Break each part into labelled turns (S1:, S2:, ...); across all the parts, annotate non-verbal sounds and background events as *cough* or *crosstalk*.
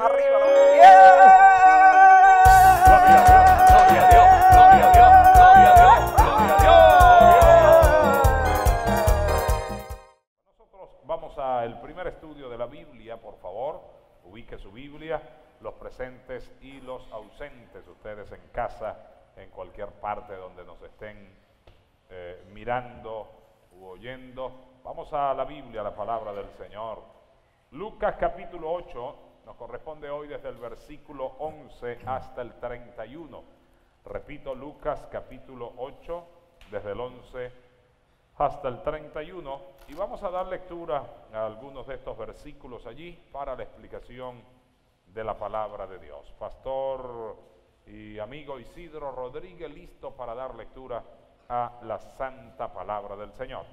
S1: manos arriba. ¡Yeah!
S2: Gloria a Dios, gloria a Dios, gloria a Dios, gloria a Dios, gloria a Dios. Nosotros vamos al primer estudio de la Biblia, por favor. Ubique su Biblia, los presentes y los ausentes, ustedes en casa, en cualquier parte donde nos estén eh, mirando u oyendo. Vamos a la Biblia, la palabra del Señor. Lucas capítulo 8 nos corresponde hoy desde el versículo 11 hasta el 31. Repito, Lucas capítulo 8, desde el 11 hasta el 31. Y vamos a dar lectura a algunos de estos versículos allí para la explicación de la palabra de Dios. Pastor y amigo Isidro Rodríguez, listo para dar lectura a la santa palabra del Señor.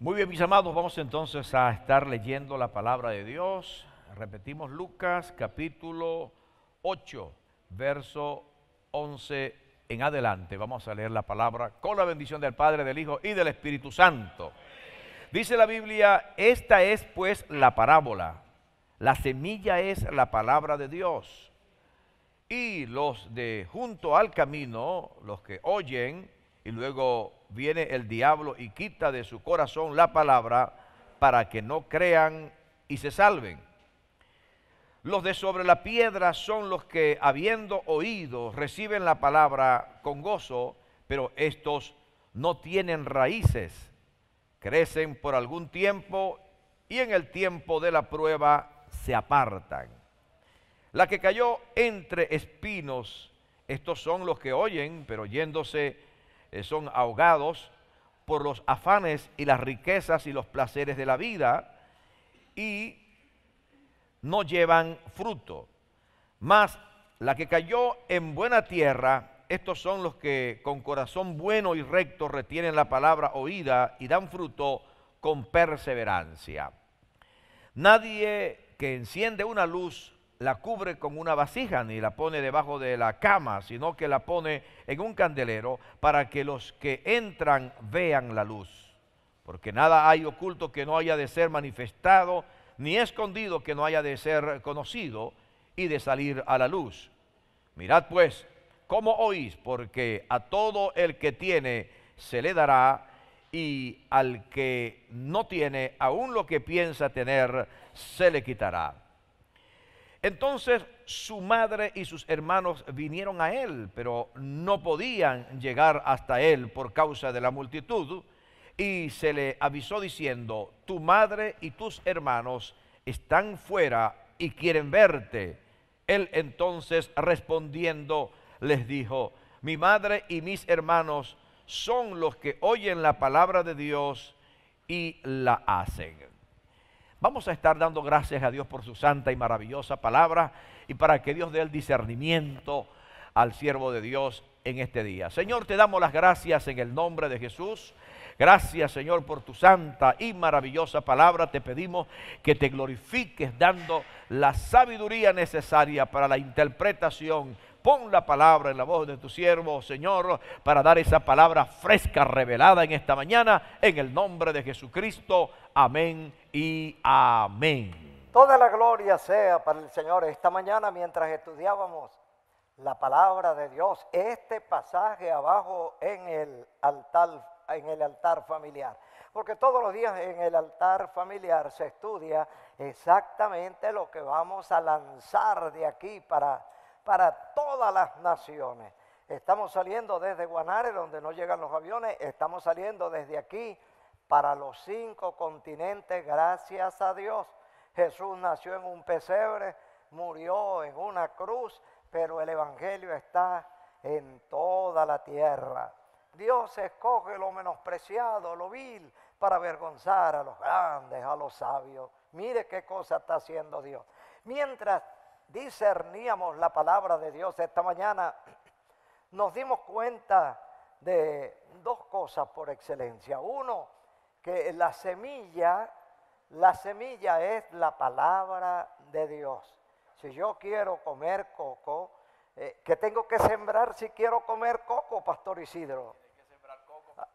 S3: Muy bien, mis amados, vamos entonces a estar leyendo la palabra de Dios. Repetimos Lucas capítulo 8, verso 11 en adelante. Vamos a leer la palabra con la bendición del Padre, del Hijo y del Espíritu Santo. Dice la Biblia, esta es pues la parábola. La semilla es la palabra de Dios. Y los de junto al camino, los que oyen, y luego viene el diablo y quita de su corazón la palabra para que no crean y se salven. Los de sobre la piedra son los que, habiendo oído, reciben la palabra con gozo, pero estos no tienen raíces, crecen por algún tiempo y en el tiempo de la prueba se apartan. La que cayó entre espinos, estos son los que oyen, pero yéndose eh, son ahogados por los afanes y las riquezas y los placeres de la vida y no llevan fruto. Mas la que cayó en buena tierra, estos son los que con corazón bueno y recto retienen la palabra oída y dan fruto con perseverancia. Nadie que enciende una luz la cubre con una vasija ni la pone debajo de la cama, sino que la pone en un candelero para que los que entran vean la luz. Porque nada hay oculto que no haya de ser manifestado, ni escondido que no haya de ser conocido y de salir a la luz. Mirad pues cómo oís, porque a todo el que tiene se le dará y al que no tiene, aún lo que piensa tener, se le quitará. Entonces su madre y sus hermanos vinieron a él, pero no podían llegar hasta él por causa de la multitud. Y se le avisó diciendo, tu madre y tus hermanos están fuera y quieren verte. Él entonces respondiendo les dijo, mi madre y mis hermanos son los que oyen la palabra de Dios y la hacen. Vamos a estar dando gracias a Dios por su santa y maravillosa palabra y para que Dios dé el discernimiento al siervo de Dios en este día. Señor, te damos las gracias en el nombre de Jesús. Gracias Señor por tu santa y maravillosa palabra. Te pedimos que te glorifiques dando la sabiduría necesaria para la interpretación Pon la palabra en la voz de tu siervo, Señor, para dar esa palabra fresca, revelada en esta mañana, en el nombre de Jesucristo. Amén y amén.
S1: Toda la gloria sea para el Señor. Esta mañana mientras estudiábamos la palabra de Dios, este pasaje abajo en el altar, en el altar familiar. Porque todos los días en el altar familiar se estudia exactamente lo que vamos a lanzar de aquí para para todas las naciones. Estamos saliendo desde Guanare, donde no llegan los aviones, estamos saliendo desde aquí para los cinco continentes, gracias a Dios. Jesús nació en un pesebre, murió en una cruz, pero el Evangelio está en toda la tierra. Dios escoge lo menospreciado, lo vil, para avergonzar a los grandes, a los sabios. Mire qué cosa está haciendo Dios. Mientras discerníamos la palabra de Dios esta mañana, nos dimos cuenta de dos cosas por excelencia. Uno, que la semilla, la semilla es la palabra de Dios. Si yo quiero comer coco, eh, ¿qué tengo que sembrar si quiero comer coco, Pastor Isidro?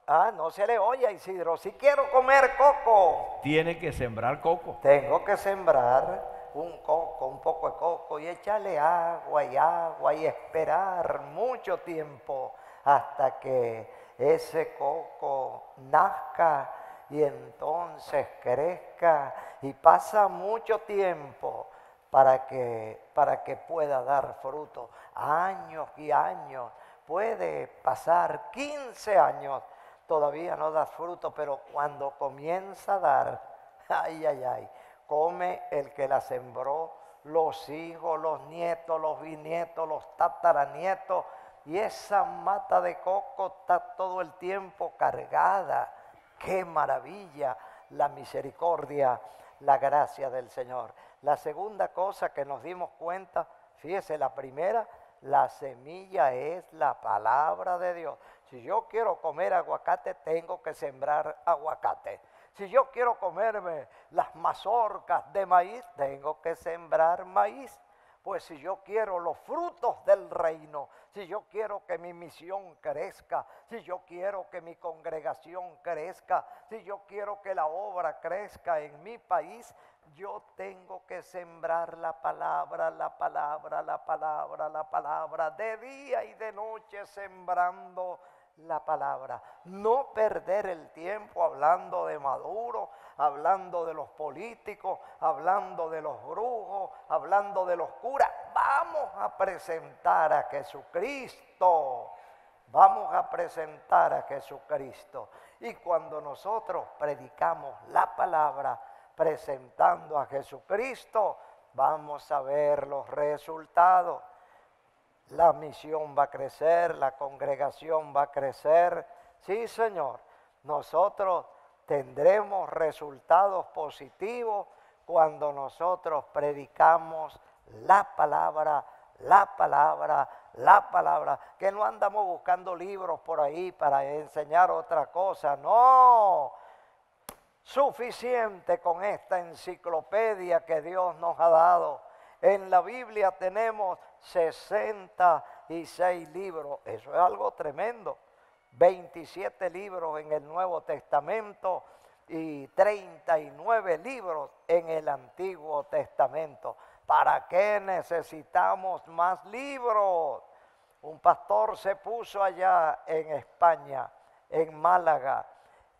S1: Ah, no se le oye, Isidro. Si quiero comer coco.
S3: Tiene que sembrar coco.
S1: Tengo que sembrar un coco, un poco de coco y echarle agua y agua y esperar mucho tiempo hasta que ese coco nazca y entonces crezca y pasa mucho tiempo para que, para que pueda dar fruto. Años y años. Puede pasar 15 años, todavía no da fruto, pero cuando comienza a dar, *laughs* ay, ay, ay, come el que la sembró, los hijos, los nietos, los bisnietos, los tataranietos, y esa mata de coco está todo el tiempo cargada. ¡Qué maravilla! La misericordia, la gracia del Señor. La segunda cosa que nos dimos cuenta, fíjese, la primera, la semilla es la palabra de Dios. Si yo quiero comer aguacate, tengo que sembrar aguacate. Si yo quiero comerme las mazorcas de maíz, tengo que sembrar maíz. Pues si yo quiero los frutos del reino, si yo quiero que mi misión crezca, si yo quiero que mi congregación crezca, si yo quiero que la obra crezca en mi país, yo tengo que sembrar la palabra, la palabra, la palabra, la palabra, de día y de noche sembrando la palabra. No perder el tiempo hablando de Maduro, hablando de los políticos, hablando de los brujos, hablando de los curas. Vamos a presentar a Jesucristo. Vamos a presentar a Jesucristo. Y cuando nosotros predicamos la palabra, presentando a Jesucristo, vamos a ver los resultados la misión va a crecer, la congregación va a crecer. Sí, Señor, nosotros tendremos resultados positivos cuando nosotros predicamos la palabra, la palabra, la palabra, que no andamos buscando libros por ahí para enseñar otra cosa, no. Suficiente con esta enciclopedia que Dios nos ha dado. En la Biblia tenemos 66 libros. Eso es algo tremendo. 27 libros en el Nuevo Testamento y 39 libros en el Antiguo Testamento. ¿Para qué necesitamos más libros? Un pastor se puso allá en España, en Málaga.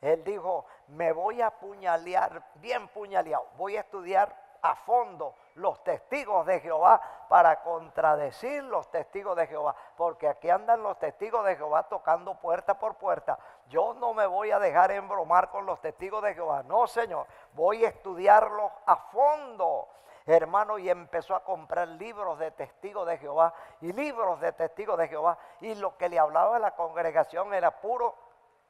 S1: Él dijo, me voy a puñalear, bien puñaleado, voy a estudiar a fondo los testigos de Jehová para contradecir los testigos de Jehová. Porque aquí andan los testigos de Jehová tocando puerta por puerta. Yo no me voy a dejar embromar con los testigos de Jehová. No, Señor. Voy a estudiarlos a fondo. Hermano, y empezó a comprar libros de testigos de Jehová y libros de testigos de Jehová. Y lo que le hablaba a la congregación era puro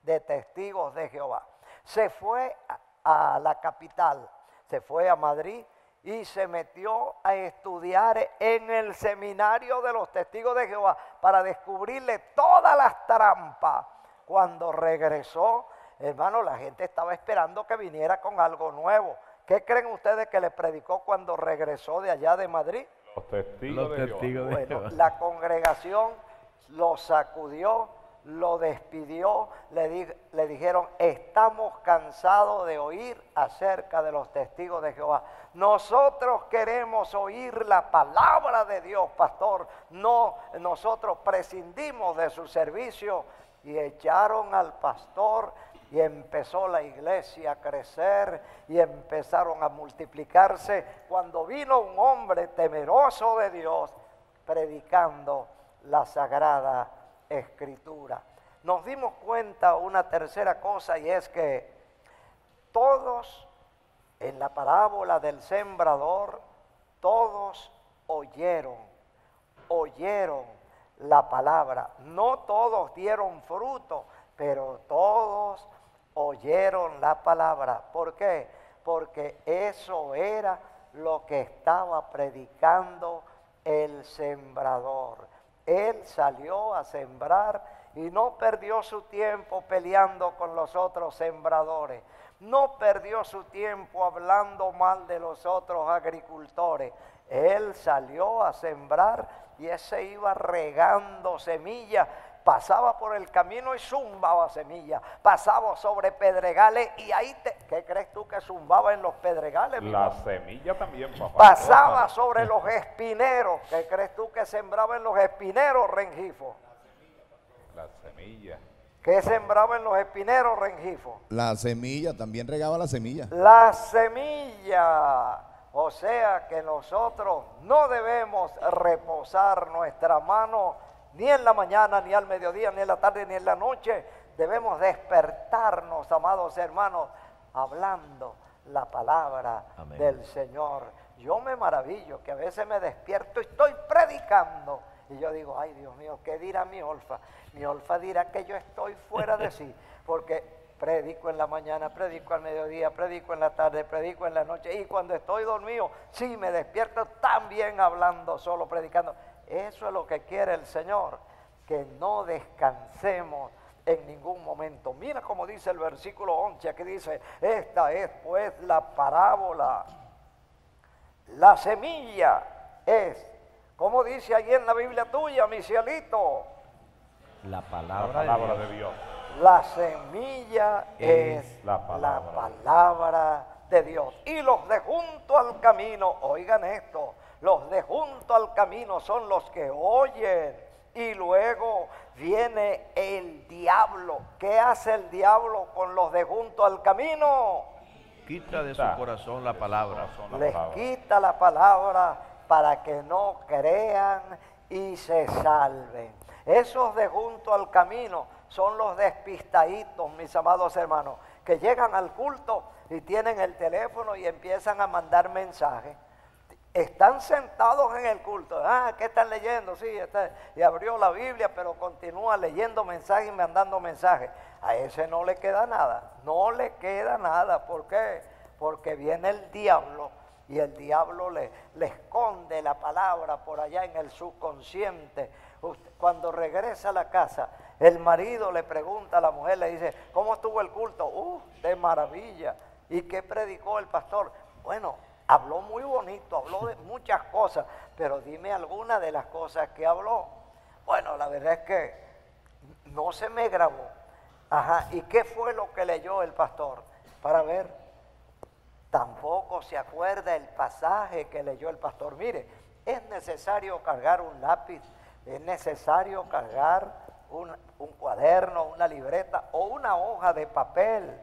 S1: de testigos de Jehová. Se fue a la capital, se fue a Madrid y se metió a estudiar en el seminario de los testigos de Jehová para descubrirle todas las trampas. Cuando regresó, hermano, la gente estaba esperando que viniera con algo nuevo. ¿Qué creen ustedes que le predicó cuando regresó de allá de Madrid?
S2: Los testigos, de, Jehová.
S1: bueno, La congregación lo sacudió lo despidió, le, le, dijeron, estamos cansados de oír acerca de los testigos de Jehová. Nosotros queremos oír la palabra de Dios, pastor. No, nosotros prescindimos de su servicio y echaron al pastor y empezó la iglesia a crecer y empezaron a multiplicarse cuando vino un hombre temeroso de Dios predicando la sagrada escritura. Nos dimos cuenta una tercera cosa y es que todos en la parábola del sembrador, todos oyeron, oyeron la palabra. No todos dieron fruto, pero todos oyeron la palabra. ¿Por qué? Porque eso era lo que estaba predicando el sembrador. Él salió a sembrar y no perdió su tiempo peleando con los otros sembradores. No perdió su tiempo hablando mal de los otros agricultores. Él salió a sembrar y ese iba regando semillas pasaba por el camino y zumbaba semilla, pasaba sobre pedregales y ahí te, ¿qué crees tú que zumbaba en los pedregales?
S2: La semilla también, papá.
S1: Pasaba sobre los espineros, ¿qué crees tú que sembraba en los espineros, Rengifo?
S2: La semilla.
S1: ¿Qué sembraba en los espineros, Rengifo?
S4: La semilla, también regaba la semilla.
S1: La semilla. O sea que nosotros no debemos reposar nuestra mano ni en la mañana, ni al mediodía, ni en la tarde, ni en la noche. Debemos despertarnos, amados hermanos, hablando la palabra
S3: Amén.
S1: del Señor. Yo me maravillo que a veces me despierto y estoy predicando. Y yo digo, ay Dios mío, ¿qué dirá mi olfa? Mi olfa dirá que yo estoy fuera de sí, *laughs* porque predico en la mañana, predico al mediodía, predico en la tarde, predico en la noche. Y cuando estoy dormido, sí me despierto también hablando, solo predicando. Eso es lo que quiere el Señor, que no descansemos en ningún momento. Mira como dice el versículo 11, aquí dice, esta es pues la parábola. La semilla es, como dice ahí en la Biblia tuya, mi cielito,
S3: La
S2: La
S3: palabra, de
S2: de
S3: Dios.
S1: La semilla
S3: Es
S1: es
S2: la
S1: la
S2: palabra.
S1: palabra. de Dios. Y los de junto al camino, oigan esto, los de junto al camino son los que oyen. Y luego viene el diablo. ¿Qué hace el diablo con los de junto al camino?
S3: Quita de su corazón la palabra.
S1: Les quita la palabra para que no crean y se salven. Esos de junto al camino son los despistaditos, mis amados hermanos, que llegan al culto y tienen el teléfono y empiezan a mandar mensajes. Están sentados en el culto. Ah, ¿qué están leyendo? Sí, está- y abrió la Biblia, pero continúa leyendo mensajes y mandando mensajes. A ese no le queda nada. No le queda nada. ¿Por qué? Porque viene el diablo y el diablo le, le esconde la palabra por allá en el subconsciente. Cuando regresa a la casa, el marido le pregunta a la mujer, le dice, ¿cómo estuvo el culto? ¡Uh, de maravilla! ¿Y qué predicó el pastor? Bueno, habló muy bonito, habló de muchas cosas, pero dime alguna de las cosas que habló. Bueno, la verdad es que no se me grabó. Ajá, ¿y qué fue lo que leyó el pastor? Para ver, tampoco se acuerda el pasaje que leyó el pastor. Mire, es necesario cargar un lápiz, es necesario cargar un, un cuaderno, una libreta o una hoja de papel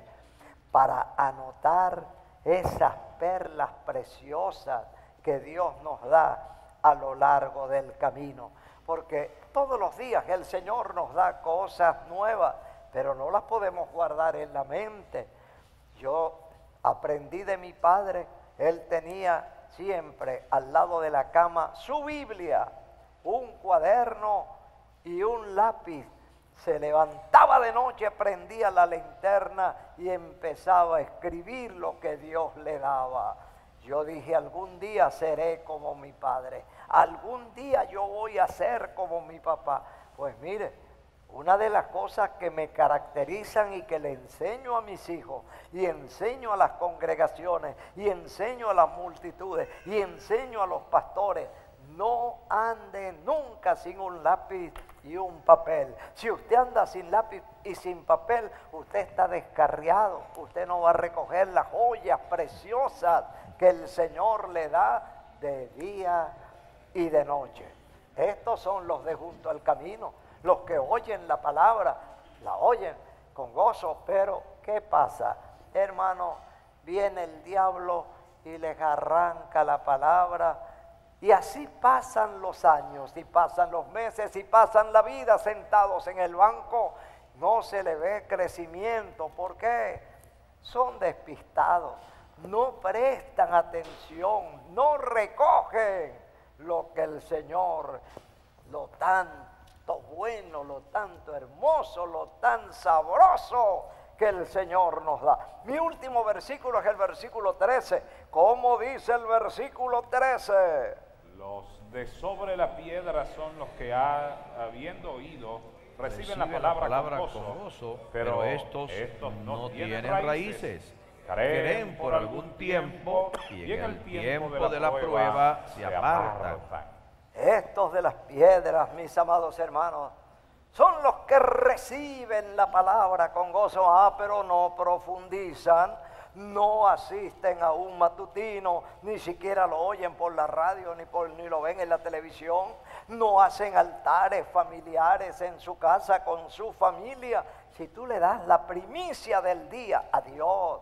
S1: para anotar esas perlas preciosas que Dios nos da a lo largo del camino. Porque todos los días el Señor nos da cosas nuevas, pero no las podemos guardar en la mente. Yo aprendí de mi padre, él tenía siempre al lado de la cama su Biblia, un cuaderno y un lápiz. Se levantaba de noche, prendía la linterna y empezaba a escribir lo que Dios le daba. Yo dije, algún día seré como mi padre, algún día yo voy a ser como mi papá. Pues mire, una de las cosas que me caracterizan y que le enseño a mis hijos y enseño a las congregaciones y enseño a las multitudes y enseño a los pastores, no ande nunca sin un lápiz y un papel. Si usted anda sin lápiz y sin papel, usted está descarriado. Usted no va a recoger las joyas preciosas que el Señor le da de día y de noche. Estos son los de junto al camino, los que oyen la palabra, la oyen con gozo, pero ¿qué pasa? Hermano, viene el diablo y les arranca la palabra y así pasan los años y pasan los meses y pasan la vida sentados en el banco. No se le ve crecimiento. ¿Por qué? Son despistados. No prestan atención. No recogen lo que el Señor, lo tanto bueno, lo tanto hermoso, lo tan sabroso que el Señor nos da. Mi último versículo es el versículo 13. ¿Cómo dice el versículo 13?
S2: Los de sobre la piedra son los que ha- habiendo oído reciben, la palabra, con, gozo,
S3: con gozo,
S2: pero,
S3: estos
S2: no,
S3: no
S2: tienen, raíces.
S3: raíces.
S2: Creen
S3: Creen
S2: por algún tiempo y en el tiempo de la,
S3: prueba se
S2: apartan.
S3: apartan.
S1: Estos de las piedras, mis amados hermanos, Son los que reciben la palabra con gozo, ah, pero no profundizan, no asisten a un matutino, ni siquiera lo oyen por la radio, ni, por, ni lo ven en la televisión, no hacen altares familiares en su casa con su familia. Si tú le das la primicia del día a Dios,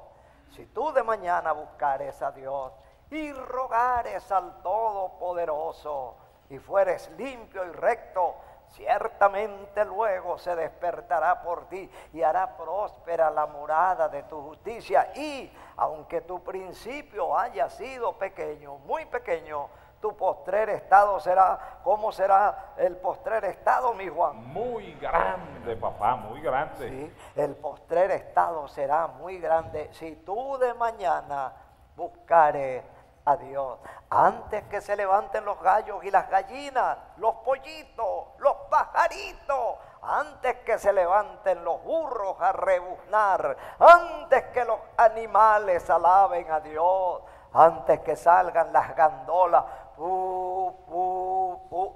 S1: si tú de mañana buscares a Dios y rogares al Todopoderoso y fueres limpio y recto, ciertamente luego se despertará por ti y hará próspera la morada de tu justicia. Y aunque tu principio haya sido pequeño, muy pequeño, tu postrer estado será, ¿cómo será el postrer estado, mi Juan?
S2: Muy grande, papá, muy grande.
S1: Sí, el postrer estado será muy grande si tú de mañana buscares a Dios. Antes que se levanten los gallos y las gallinas, los pollitos, los pajaritos, antes que se levanten los burros a rebuznar, antes que los animales alaben a Dios, antes que salgan las gandolas,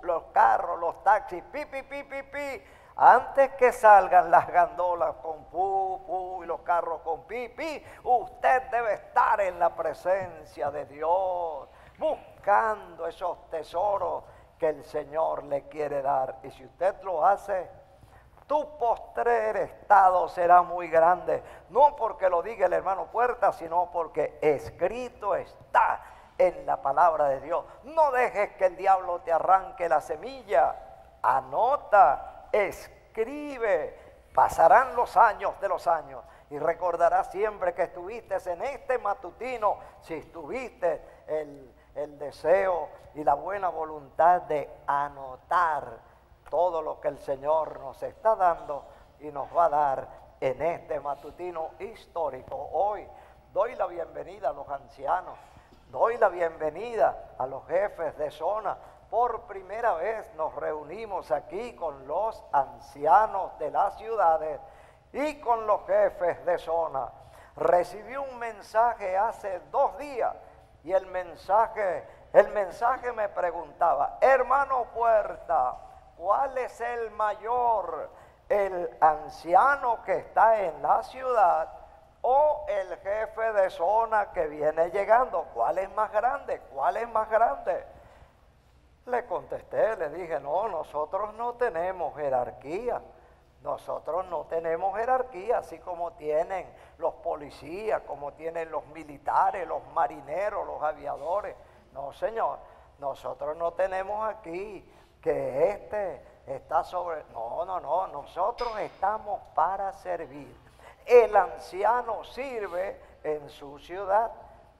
S1: los carros, los taxis, pi, pi, pi, antes que salgan las gandolas con pu, pu y los carros con pi, pi, usted debe estar en la presencia de Dios, buscando esos tesoros que el Señor le quiere dar. Y si usted lo hace, tu postrer estado será muy grande. No porque lo diga el hermano Puerta, sino porque escrito está en la palabra de Dios. No dejes que el diablo te arranque la semilla. Anota escribe, pasarán los años de los años y recordarás siempre que estuviste en este matutino, si estuviste el, el deseo y la buena voluntad de anotar todo lo que el Señor nos está dando y nos va a dar en este matutino histórico. Hoy doy la bienvenida a los ancianos, doy la bienvenida a los jefes de zona, por primera vez nos reunimos aquí con los ancianos de las ciudades y con los jefes de zona. Recibí un mensaje hace dos días y el mensaje, el mensaje me preguntaba, hermano Puerta, ¿cuál es el mayor, el anciano que está en la ciudad o el jefe de zona que viene llegando? ¿Cuál es más grande? ¿Cuál es más grande? Le contesté, le dije, no, nosotros no tenemos jerarquía. Nosotros no tenemos jerarquía, así como tienen los policías, como tienen los militares, los marineros, los aviadores. No, señor, nosotros no tenemos aquí que este está sobre... No, no, no, nosotros estamos para servir. El anciano sirve en su ciudad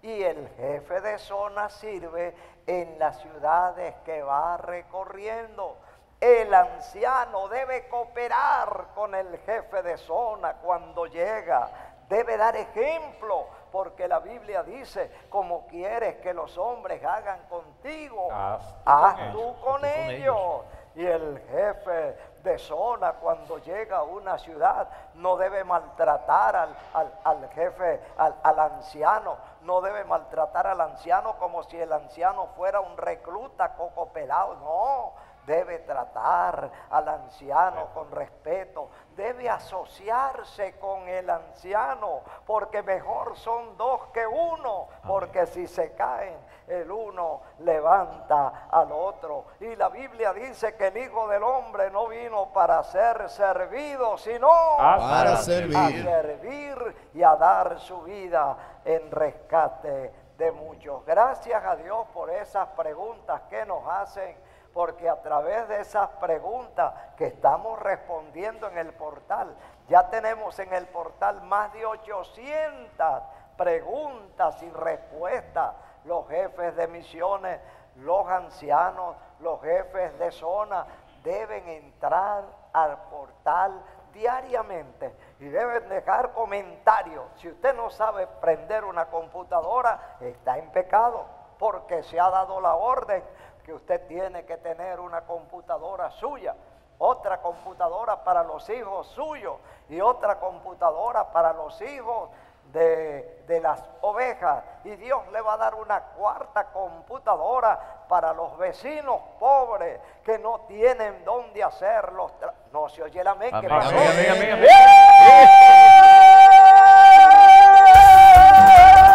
S1: y el jefe de zona sirve en las ciudades que va recorriendo. El anciano debe cooperar con el jefe de zona cuando llega. Debe dar ejemplo, porque la Biblia dice, como quieres que los hombres hagan contigo, haz, tú con, ellos. Y el jefe de zona cuando llega a una ciudad no debe maltratar al, jefe, al, al, anciano, no debe maltratar al anciano como si el anciano fuera un recluta coco pelado, no, debe tratar al anciano con respeto, debe asociarse con el anciano, porque mejor son dos que uno, porque si se caen, el uno levanta al otro. Y la Biblia dice que el Hijo del Hombre no vino para ser servido, sino
S4: para servir.
S1: a servir y a dar su vida en rescate de muchos. Gracias a Dios por esas preguntas que nos hacen porque a través de esas preguntas que estamos respondiendo en el portal, ya tenemos en el portal más de 800 preguntas y respuestas. Los jefes de misiones, los ancianos, los jefes de zona deben entrar al portal diariamente y deben dejar comentarios. Si usted no sabe prender una computadora, está en pecado porque se ha dado la orden que usted tiene que tener una computadora suya, otra computadora para los hijos suyos y otra computadora para los hijos de, de las ovejas y Dios le va a dar una cuarta computadora para los vecinos pobres que no tienen dónde hacer los tra- No se oye el amén. ¿qué
S3: Amén, amén, amén, amén, amén.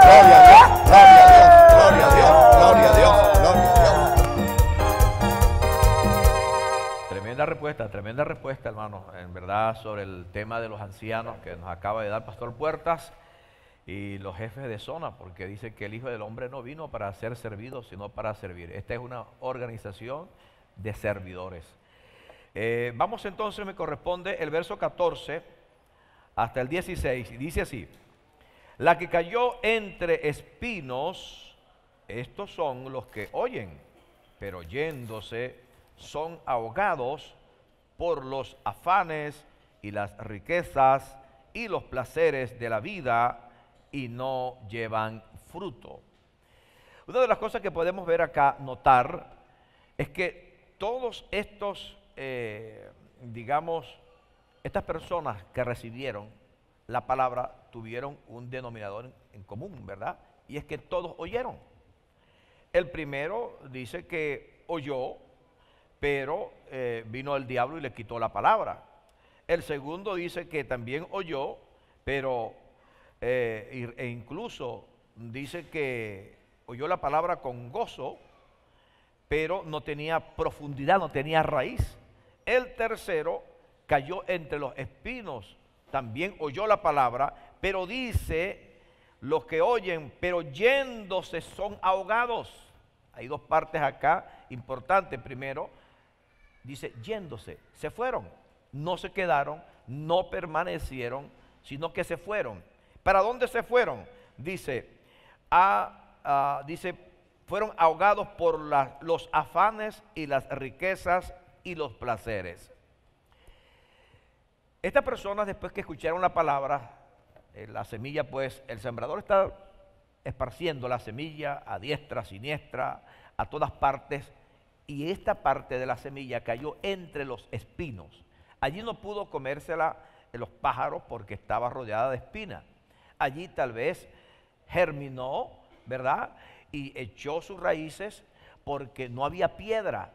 S4: Gloria a Dios, gloria a Dios, gloria a Dios, gloria a Dios, gloria a Dios.
S3: Tremenda respuesta, tremenda respuesta, hermano, en verdad, sobre el tema de los ancianos que nos acaba de dar Pastor Puertas y los jefes de zona, porque dice que el Hijo del Hombre no vino para ser servido, sino para servir. Esta es una organización de servidores. Eh, vamos entonces, me corresponde el verso 14 hasta el 16, y dice así, la que cayó entre espinos, estos son los que oyen, pero yéndose son ahogados por los afanes y las riquezas y los placeres de la vida y no llevan fruto. Una de las cosas que podemos ver acá, notar, es que todos estos, eh, digamos, estas personas que recibieron la palabra tuvieron un denominador en, común, ¿verdad? Y es que todos oyeron. El primero dice que oyó, pero eh, vino el diablo y le quitó la palabra. El segundo dice que también oyó, pero eh, e incluso dice que oyó la palabra con gozo, pero no tenía profundidad, no tenía raíz. El tercero cayó entre los espinos, también oyó la palabra, pero dice, los que oyen, pero yéndose son ahogados. Hay dos partes acá importantes. Primero, dice, yéndose, se fueron, no se quedaron, no permanecieron, sino que se fueron. ¿Para dónde se fueron? Dice, dice fueron ahogados por los afanes y las riquezas y los placeres. Estas personas después que escucharon la palabra, eh, la semilla pues, el sembrador está esparciendo la semilla a diestra, a siniestra, a todas partes, y esta parte de la semilla cayó entre los espinos. Allí no pudo comérsela eh, los pájaros porque estaba rodeada de espinas. Allí tal vez germinó, ¿verdad? Y echó sus raíces porque no había piedra.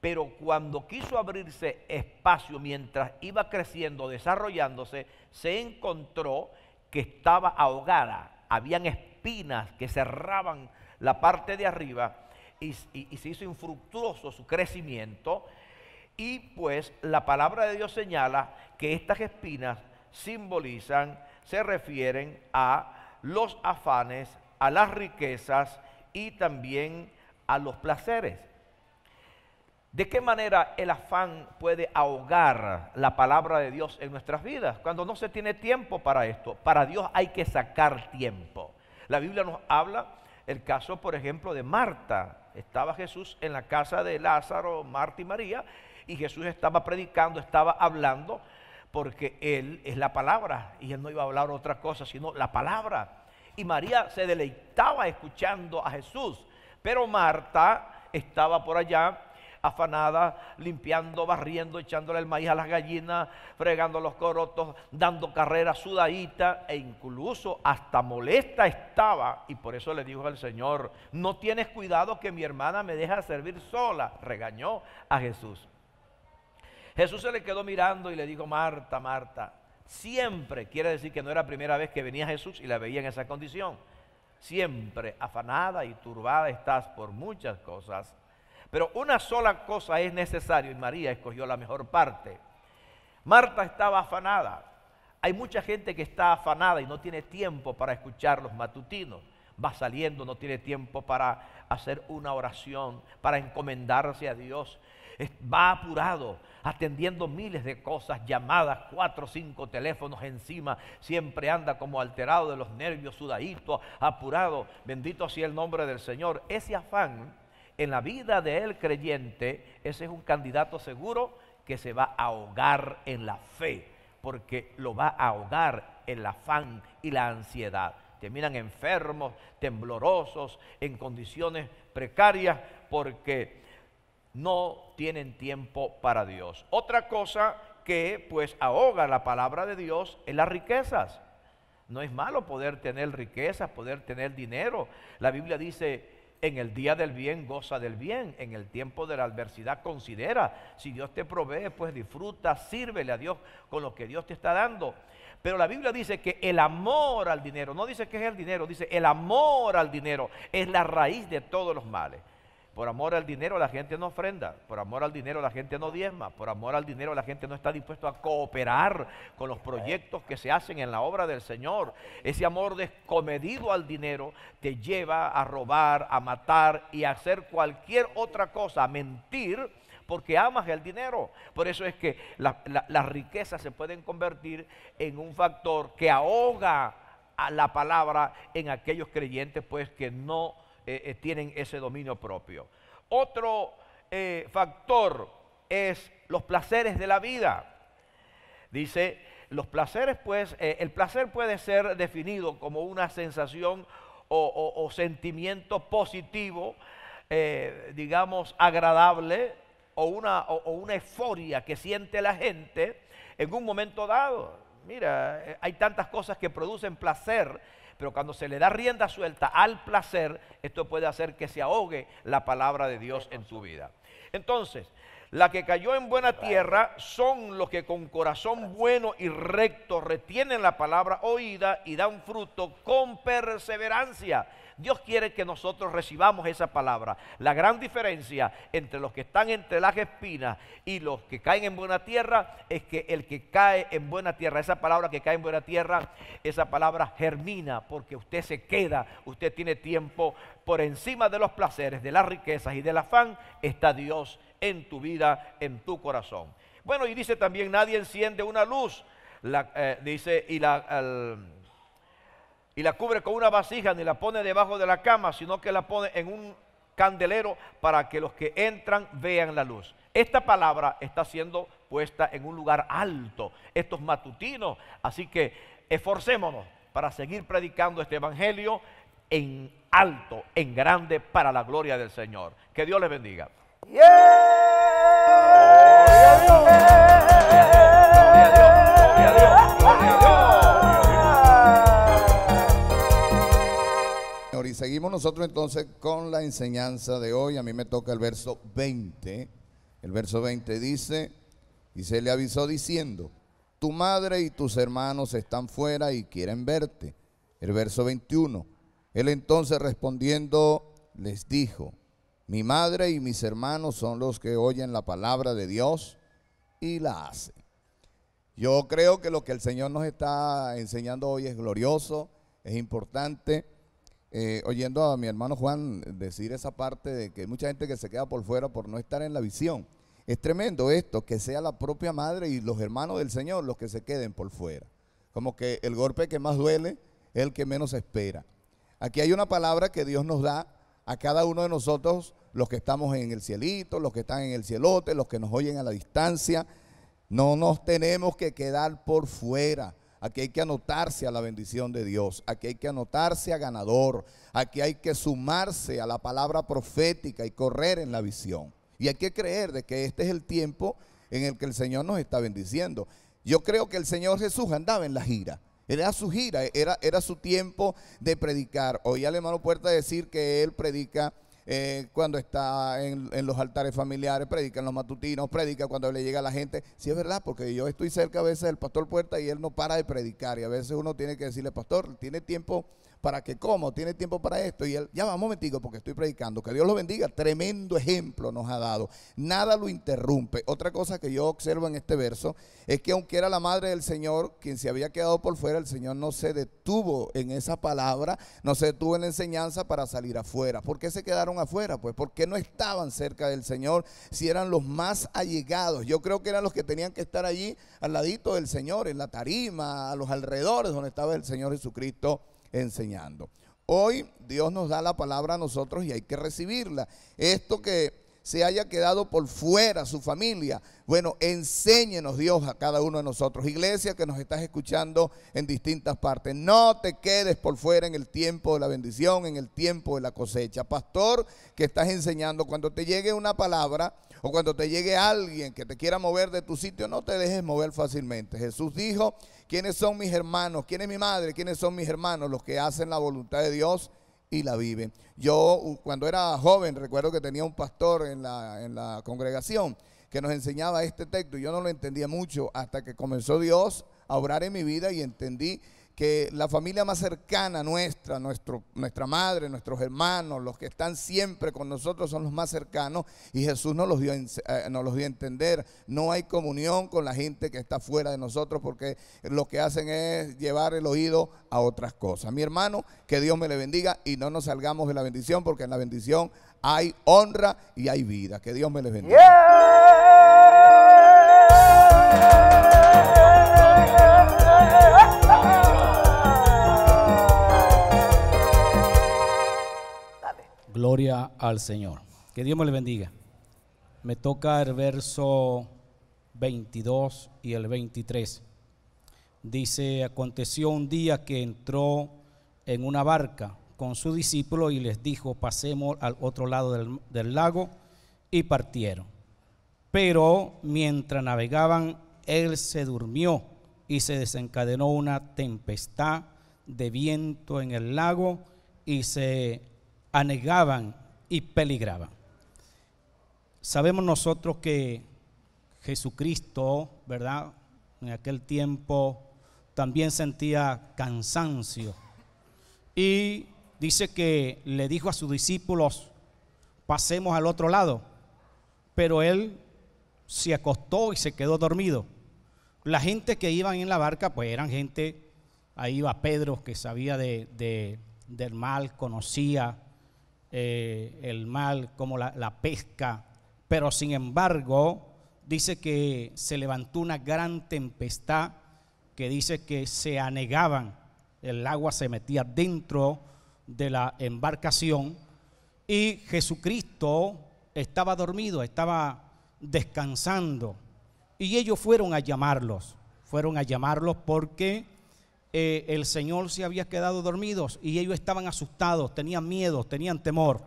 S3: Pero cuando quiso abrirse espacio mientras iba creciendo, desarrollándose, se encontró que estaba ahogada. Habían espinas que cerraban la parte de arriba y, y- se hizo infructuoso su crecimiento. Y pues la palabra de Dios señala que estas espinas simbolizan, se refieren a los afanes, a las riquezas y también a los placeres. ¿De qué manera el afán puede ahogar la palabra de Dios en nuestras vidas? Cuando no se tiene tiempo para esto. Para Dios hay que sacar tiempo. La Biblia nos habla el caso, por ejemplo, de Marta. Estaba Jesús en la casa de Lázaro, Marta y María, y Jesús estaba predicando, estaba hablando, porque Él es la palabra, y Él no iba a hablar otra cosa, sino la palabra. Y María se deleitaba escuchando a Jesús, pero Marta estaba por allá afanada, limpiando, barriendo, echándole el maíz a las gallinas, fregando los corotos, dando carrera sudadita e incluso hasta molesta estaba. Y por eso le dijo al Señor, no tienes cuidado que mi hermana me deja servir sola. Regañó a Jesús. Jesús se le quedó mirando y le dijo, Marta, Marta, siempre, quiere decir que no era la primera vez que venía Jesús y la veía en esa condición. Siempre afanada y turbada estás por muchas cosas. Pero una sola cosa es necesario y María escogió la mejor parte. Marta estaba afanada. Hay mucha gente que está afanada y no tiene tiempo para escuchar los matutinos. Va saliendo, no tiene tiempo para hacer una oración, para encomendarse a Dios. Va apurado, atendiendo miles de cosas, llamadas, cuatro o cinco teléfonos encima. Siempre anda como alterado de los nervios, sudadito, apurado. Bendito sea el nombre del Señor. Ese afán en la vida del creyente, ese es un candidato seguro que se va a ahogar en la fe, porque lo va a ahogar el afán y la ansiedad. Terminan enfermos, temblorosos, en condiciones precarias, porque no tienen tiempo para Dios. Otra cosa que pues ahoga la palabra de Dios es las riquezas. No es malo poder tener riqueza, poder tener dinero. La Biblia dice, en el día del bien goza del bien, en el tiempo de la adversidad considera. Si Dios te provee, pues disfruta, sírvele a Dios con lo que Dios te está dando. Pero la Biblia dice que el amor al dinero, no dice que es el dinero, dice el amor al dinero es la raíz de todos los males. Por amor al dinero la gente no ofrenda, por amor al dinero la gente no diezma, por amor al dinero la gente no está dispuesto a cooperar con los proyectos que se hacen en la obra del Señor. Ese amor descomedido al dinero te lleva a robar, a matar y a hacer cualquier otra cosa, a mentir porque amas el dinero. Por eso es que las riquezas se pueden convertir en un factor que ahoga a la palabra en aquellos creyentes pues que no eh, eh, tienen ese dominio propio. Otro eh, factor es los placeres de la vida. Dice, los placeres, pues, el placer puede ser definido como una sensación o, sentimiento positivo, digamos, agradable, o una, o una euforia que siente la gente en un momento dado. Mira, hay tantas cosas que producen placer pero cuando se le da rienda suelta al placer, esto puede hacer que se ahogue la palabra de Dios en tu vida. Entonces, la que cayó en buena tierra son los que con corazón bueno y recto retienen la palabra oída y dan fruto con perseverancia. Dios quiere que nosotros recibamos esa palabra. La gran diferencia entre los que están entre las espinas y los que caen en buena tierra es que el que cae en buena tierra, esa palabra que cae en buena tierra, esa palabra germina porque usted se queda, usted tiene tiempo por encima de los placeres, de las riquezas y del afán, está Dios en tu vida, en tu corazón. Bueno, y dice también, nadie enciende una luz, eh, dice, y la y la cubre con una vasija, ni la pone debajo de la cama, sino que la pone en un candelero para que los que entran vean la luz. Esta palabra está siendo puesta en un lugar alto, estos matutinos, así que esforcémonos para seguir predicando este evangelio en alto, en grande, para la gloria del Señor. Que Dios les bendiga.
S4: Seguimos nosotros entonces con la enseñanza de hoy. A mí me toca el verso 20. El verso 20 dice, y se le avisó diciendo, tu madre y tus hermanos están fuera y quieren verte. El verso 21, él entonces respondiendo les dijo, mi madre y mis hermanos son los que oyen la palabra de Dios y la hacen. Yo creo que lo que el Señor nos está enseñando hoy es glorioso, es importante eh, oyendo a mi hermano Juan decir esa parte de que hay mucha gente que se queda por fuera por no estar en la visión. Es tremendo esto, que sea la propia madre y los hermanos del Señor los que se queden por fuera. Como que el golpe que más duele es el que menos espera. Aquí hay una palabra que Dios nos da a cada uno de nosotros, los que estamos en el cielito, los que están en el cielote, los que nos oyen a la distancia. No nos tenemos que quedar por fuera. Aquí hay que anotarse a la bendición de Dios. Aquí hay que anotarse a ganador. Aquí hay que sumarse a la palabra profética y correr en la visión. Y hay que creer de que este es el tiempo en el que el Señor nos está bendiciendo. Yo creo que el Señor Jesús andaba en la gira. Era su gira, era, era su tiempo de predicar. Oí al hermano Puerta decir que él predica eh, cuando está en, los altares familiares, predica en los matutinos, predica cuando le llega a la gente. Sí es verdad, porque yo estoy cerca a veces del pastor Puerta y él no para de predicar. Y a veces uno tiene que decirle, pastor, tiene tiempo para que como, tiene tiempo para esto. Y él, ya va un momentico porque estoy predicando. Que Dios lo bendiga. Tremendo ejemplo nos ha dado. Nada lo interrumpe. Otra cosa que yo observo en este verso es que aunque era la madre del Señor quien se había quedado por fuera, el Señor no se detuvo en esa palabra, no se detuvo en la enseñanza para salir afuera. ¿Por qué se quedaron afuera? Pues porque no estaban cerca del Señor si eran los más allegados. Yo creo que eran los que tenían que estar allí al ladito del Señor, en la tarima, a los alrededores donde estaba el Señor Jesucristo enseñando. Hoy Dios nos da la palabra a nosotros y hay que recibirla. Esto que se haya quedado por fuera su familia. Bueno, enséñenos Dios a cada uno de nosotros. Iglesia que nos estás escuchando en distintas partes, no te quedes por fuera en el tiempo de la bendición, en el tiempo de la cosecha. Pastor que estás enseñando, cuando te llegue una palabra o cuando te llegue alguien que te quiera mover de tu sitio, no te dejes mover fácilmente. Jesús dijo, ¿quiénes son mis hermanos? ¿Quién es mi madre? ¿Quiénes son mis hermanos? Los que hacen la voluntad de Dios y la viven. Yo cuando era joven recuerdo que tenía un pastor en la, en la congregación que nos enseñaba este texto y yo no lo entendía mucho hasta que comenzó Dios a obrar en mi vida y entendí que la familia más cercana nuestra, nuestro, nuestra madre, nuestros hermanos, los que están siempre con nosotros son los más cercanos y Jesús nos los, dio, eh, los dio a entender. No hay comunión con la gente que está fuera de nosotros porque lo que hacen es llevar el oído a otras cosas. Mi hermano, que Dios me le bendiga y no nos salgamos de la bendición porque en la bendición hay honra y hay vida. Que Dios me le bendiga.
S5: Gloria al Señor. Que Dios me le bendiga. Me toca el verso 22 y el 23. Dice, aconteció un día que entró en una barca con su discípulo y les dijo, pasemos al otro lado del, del lago y partieron. Pero mientras navegaban, él se durmió y se desencadenó una tempestad de viento en el lago y se anegaban y peligraban. Sabemos nosotros que Jesucristo, ¿verdad? En aquel tiempo también sentía cansancio. Y dice que le dijo a sus discípulos, pasemos al otro lado. Pero él se acostó y se quedó dormido. La gente que iban en la barca, pues eran gente, ahí iba Pedro, que sabía de, del mal, conocía eh, el mal, como la, pesca, pero sin embargo dice que se levantó una gran tempestad que dice que se anegaban, el agua se metía dentro de la embarcación y Jesucristo estaba dormido, estaba descansando. Y ellos fueron a llamarlos, fueron a llamarlos porque eh, el Señor se había quedado dormidos y ellos estaban asustados, tenían miedo, tenían temor.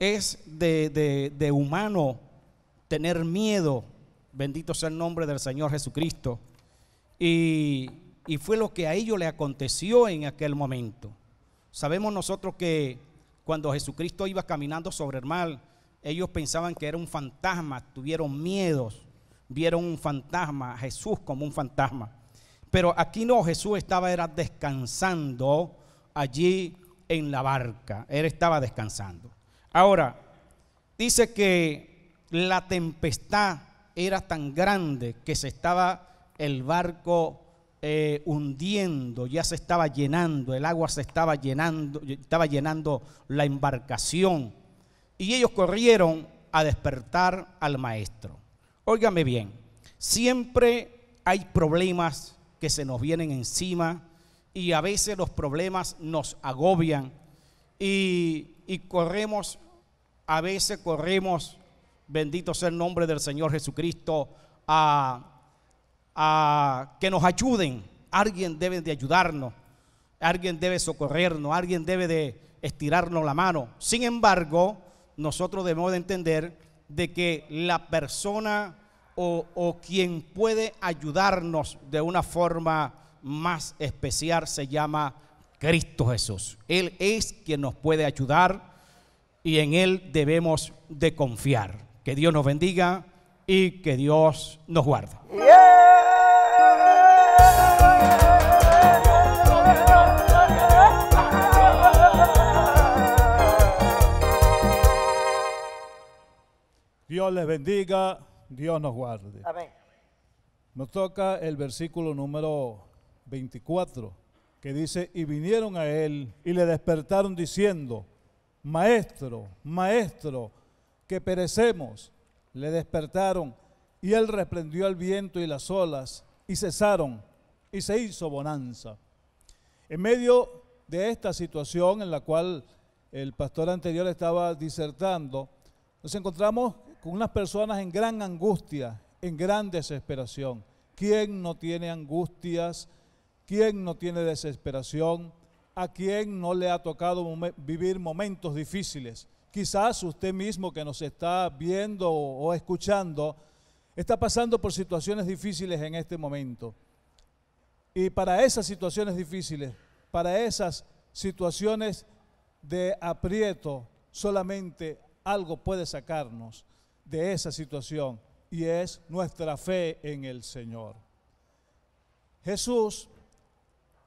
S5: Es de, humano tener miedo, bendito sea el nombre del Señor Jesucristo. Y, y fue lo que a ellos le aconteció en aquel momento. Sabemos nosotros que cuando Jesucristo iba caminando sobre el mar, ellos pensaban que era un fantasma, tuvieron miedos, vieron un fantasma, Jesús como un fantasma. Pero aquí no, Jesús estaba era descansando allí en la barca. Él estaba descansando. Ahora, dice que la tempestad era tan grande que se estaba el barco eh, hundiendo, ya se estaba llenando, el agua se estaba llenando, estaba llenando la embarcación. Y ellos corrieron a despertar al maestro. Óigame bien, siempre hay problemas que se nos vienen encima y a veces los problemas nos agobian y, corremos, a veces corremos, bendito sea el nombre del Señor Jesucristo, a, a que nos ayuden. Alguien debe de ayudarnos, alguien debe socorrernos, alguien debe de estirarnos la mano. Sin embargo, nosotros debemos de entender de que la persona o, quien puede ayudarnos de una forma más especial se llama Cristo Jesús. Él es quien nos puede ayudar y en Él debemos de confiar. Que Dios nos bendiga y que Dios nos guarde.
S6: Dios les bendiga. Dios nos guarde. Amén. Nos toca el versículo número 24, que dice, y vinieron a él y le despertaron diciendo, maestro, maestro, que perecemos. Le despertaron y él reprendió al viento y las olas y cesaron y se hizo bonanza. En medio de esta situación en la cual el pastor anterior estaba disertando, Nos encontramos con unas personas en gran angustia, en gran desesperación. ¿Quién no tiene angustias? ¿Quién no tiene desesperación? ¿A quién no le ha tocado vivir momentos difíciles? Quizás usted mismo que nos está viendo o escuchando está pasando por situaciones difíciles en este momento. Y para esas situaciones difíciles, para esas situaciones de aprieto, solamente algo puede sacarnos de esa situación y es nuestra fe en el Señor. Jesús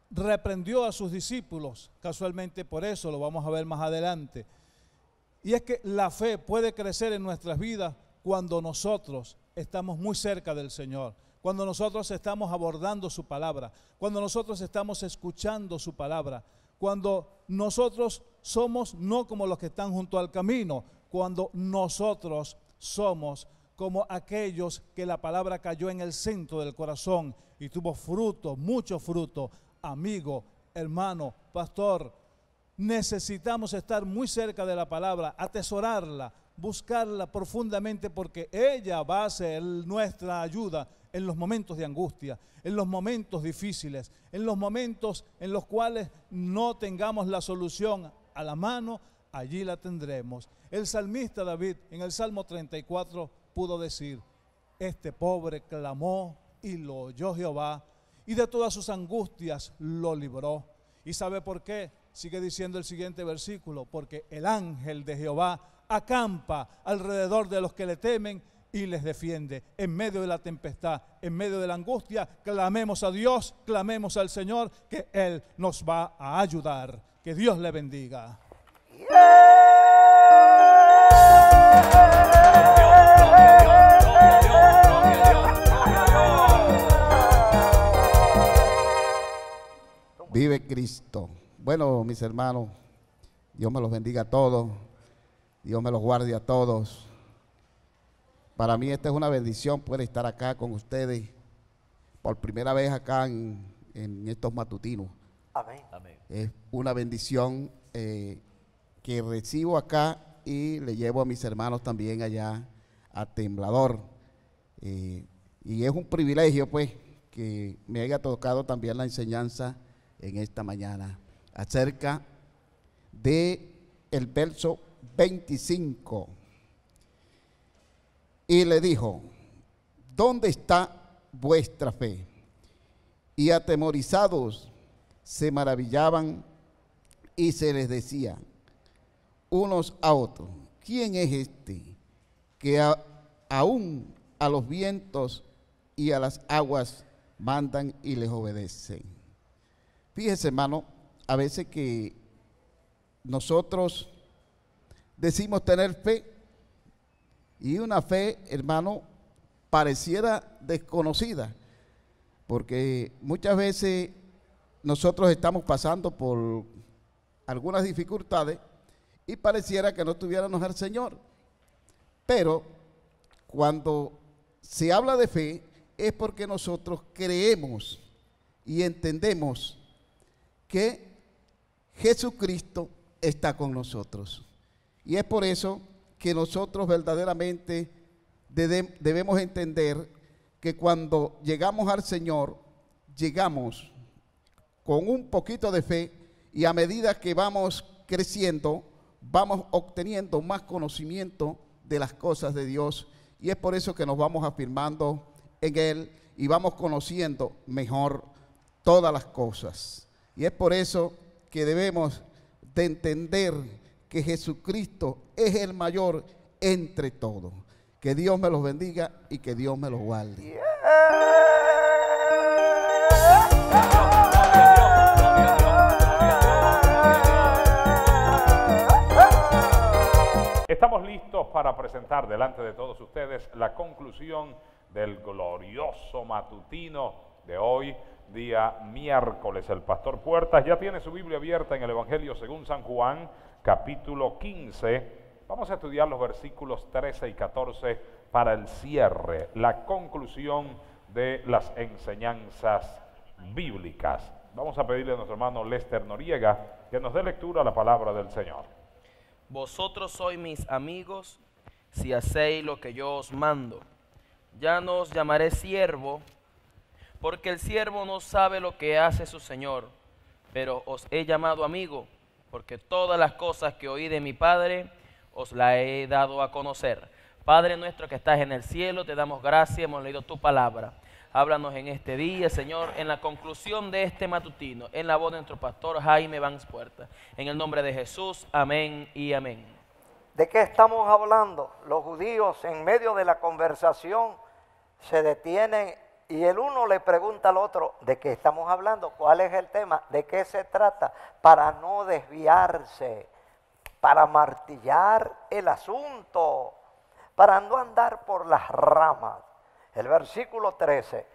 S6: reprendió a sus discípulos, casualmente por eso lo vamos a ver más adelante. Y es que la fe puede crecer en nuestras vidas cuando nosotros estamos muy cerca del Señor, cuando nosotros estamos abordando su palabra, cuando nosotros estamos escuchando su palabra, cuando nosotros somos no como los que están junto al camino, cuando nosotros somos como aquellos que la palabra cayó en el centro del corazón y tuvo fruto, mucho fruto, amigo, hermano, pastor. Necesitamos estar muy cerca de la palabra, atesorarla, buscarla profundamente porque ella va a ser nuestra ayuda en los momentos de angustia, en los momentos difíciles, en los momentos en los cuales no tengamos la solución a la mano, allí la tendremos. El salmista David en el Salmo 34 pudo decir, este pobre clamó y lo oyó Jehová y de todas sus angustias lo libró. ¿Y sabe por qué? Sigue diciendo el siguiente versículo, porque el ángel de Jehová acampa alrededor de los que le temen y les defiende. En medio de la tempestad, en medio de la angustia, clamemos a Dios, clamemos al Señor, que Él nos va a ayudar. Que Dios le bendiga.
S7: Vive Cristo. Bueno, mis hermanos, Dios me los bendiga a todos. Dios me los guarde a todos. Para mí esta es una bendición poder estar acá con ustedes por primera vez acá en, estos matutinos. Amén. Es una bendición eh, que recibo acá y le llevo a mis hermanos también allá a Temblador. Eh, y es un privilegio pues que me haya tocado también la enseñanza en esta mañana acerca de el verso 25. Y le dijo, ¿dónde está vuestra fe? Y atemorizados se maravillaban y se les decía unos a otros, ¿quién es este que aún a los vientos y a las aguas mandan y les obedecen? Fíjese, hermano, a veces que nosotros decimos tener fe y una fe, hermano, pareciera desconocida, porque muchas veces nosotros estamos pasando por algunas dificultades y pareciera que no tuviéramos al Señor. Pero cuando se habla de fe es porque nosotros creemos y entendemos que Jesucristo está con nosotros. Y es por eso que nosotros verdaderamente debemos entender que cuando llegamos al Señor, llegamos con un poquito de fe y a medida que vamos creciendo, vamos obteniendo más conocimiento de las cosas de Dios. Y es por eso que nos vamos afirmando en Él y vamos conociendo mejor todas las cosas. Y es por eso que debemos de entender que Jesucristo es el mayor entre todos. Que Dios me los bendiga y que Dios me los guarde.
S2: Estamos listos para presentar delante de todos ustedes la conclusión del glorioso matutino de hoy, día miércoles. El pastor Puertas ya tiene su Biblia abierta en el Evangelio según San Juan, capítulo 15. Vamos a estudiar los versículos 13 y 14 para el cierre, la conclusión de las enseñanzas bíblicas. Vamos a pedirle a nuestro hermano Lester Noriega que nos dé lectura a la palabra del Señor.
S8: Vosotros sois mis amigos si hacéis lo que yo os mando. Ya no os llamaré siervo, porque el siervo no sabe lo que hace su Señor, pero os he llamado amigo, porque todas las cosas que oí de mi Padre os las he dado a conocer. Padre nuestro que estás en el cielo, te damos gracias, hemos leído tu palabra. Háblanos en este día, Señor, en la conclusión de este matutino, en la voz de nuestro pastor Jaime Vans Puerta. En el nombre de Jesús, amén y amén.
S1: ¿De qué estamos hablando? Los judíos en medio de la conversación se detienen y el uno le pregunta al otro, ¿de qué estamos hablando? ¿Cuál es el tema? ¿De qué se trata? Para no desviarse, para martillar el asunto, para no andar por las ramas. El versículo 13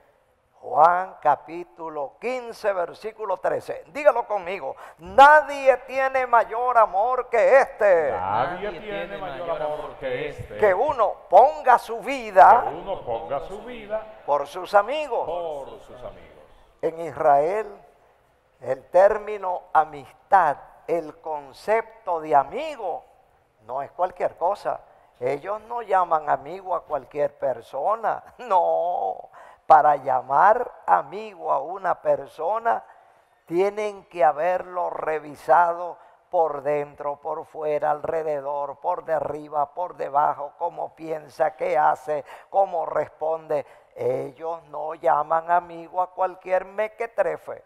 S1: Juan capítulo 15, versículo 13. Dígalo conmigo. Nadie tiene mayor amor que este.
S2: Nadie, tiene, mayor amor que este.
S1: Que uno ponga su vida.
S2: Que uno ponga su vida.
S1: Por sus amigos.
S2: Por sus amigos.
S1: En Israel, el término amistad, el concepto de amigo, no es cualquier cosa. Ellos no llaman amigo a cualquier persona. *laughs* No para llamar amigo a una persona, tienen que haberlo revisado por dentro, por fuera, alrededor, por derriba, por debajo, cómo piensa, qué hace, cómo responde. Ellos no llaman amigo a cualquier mequetrefe.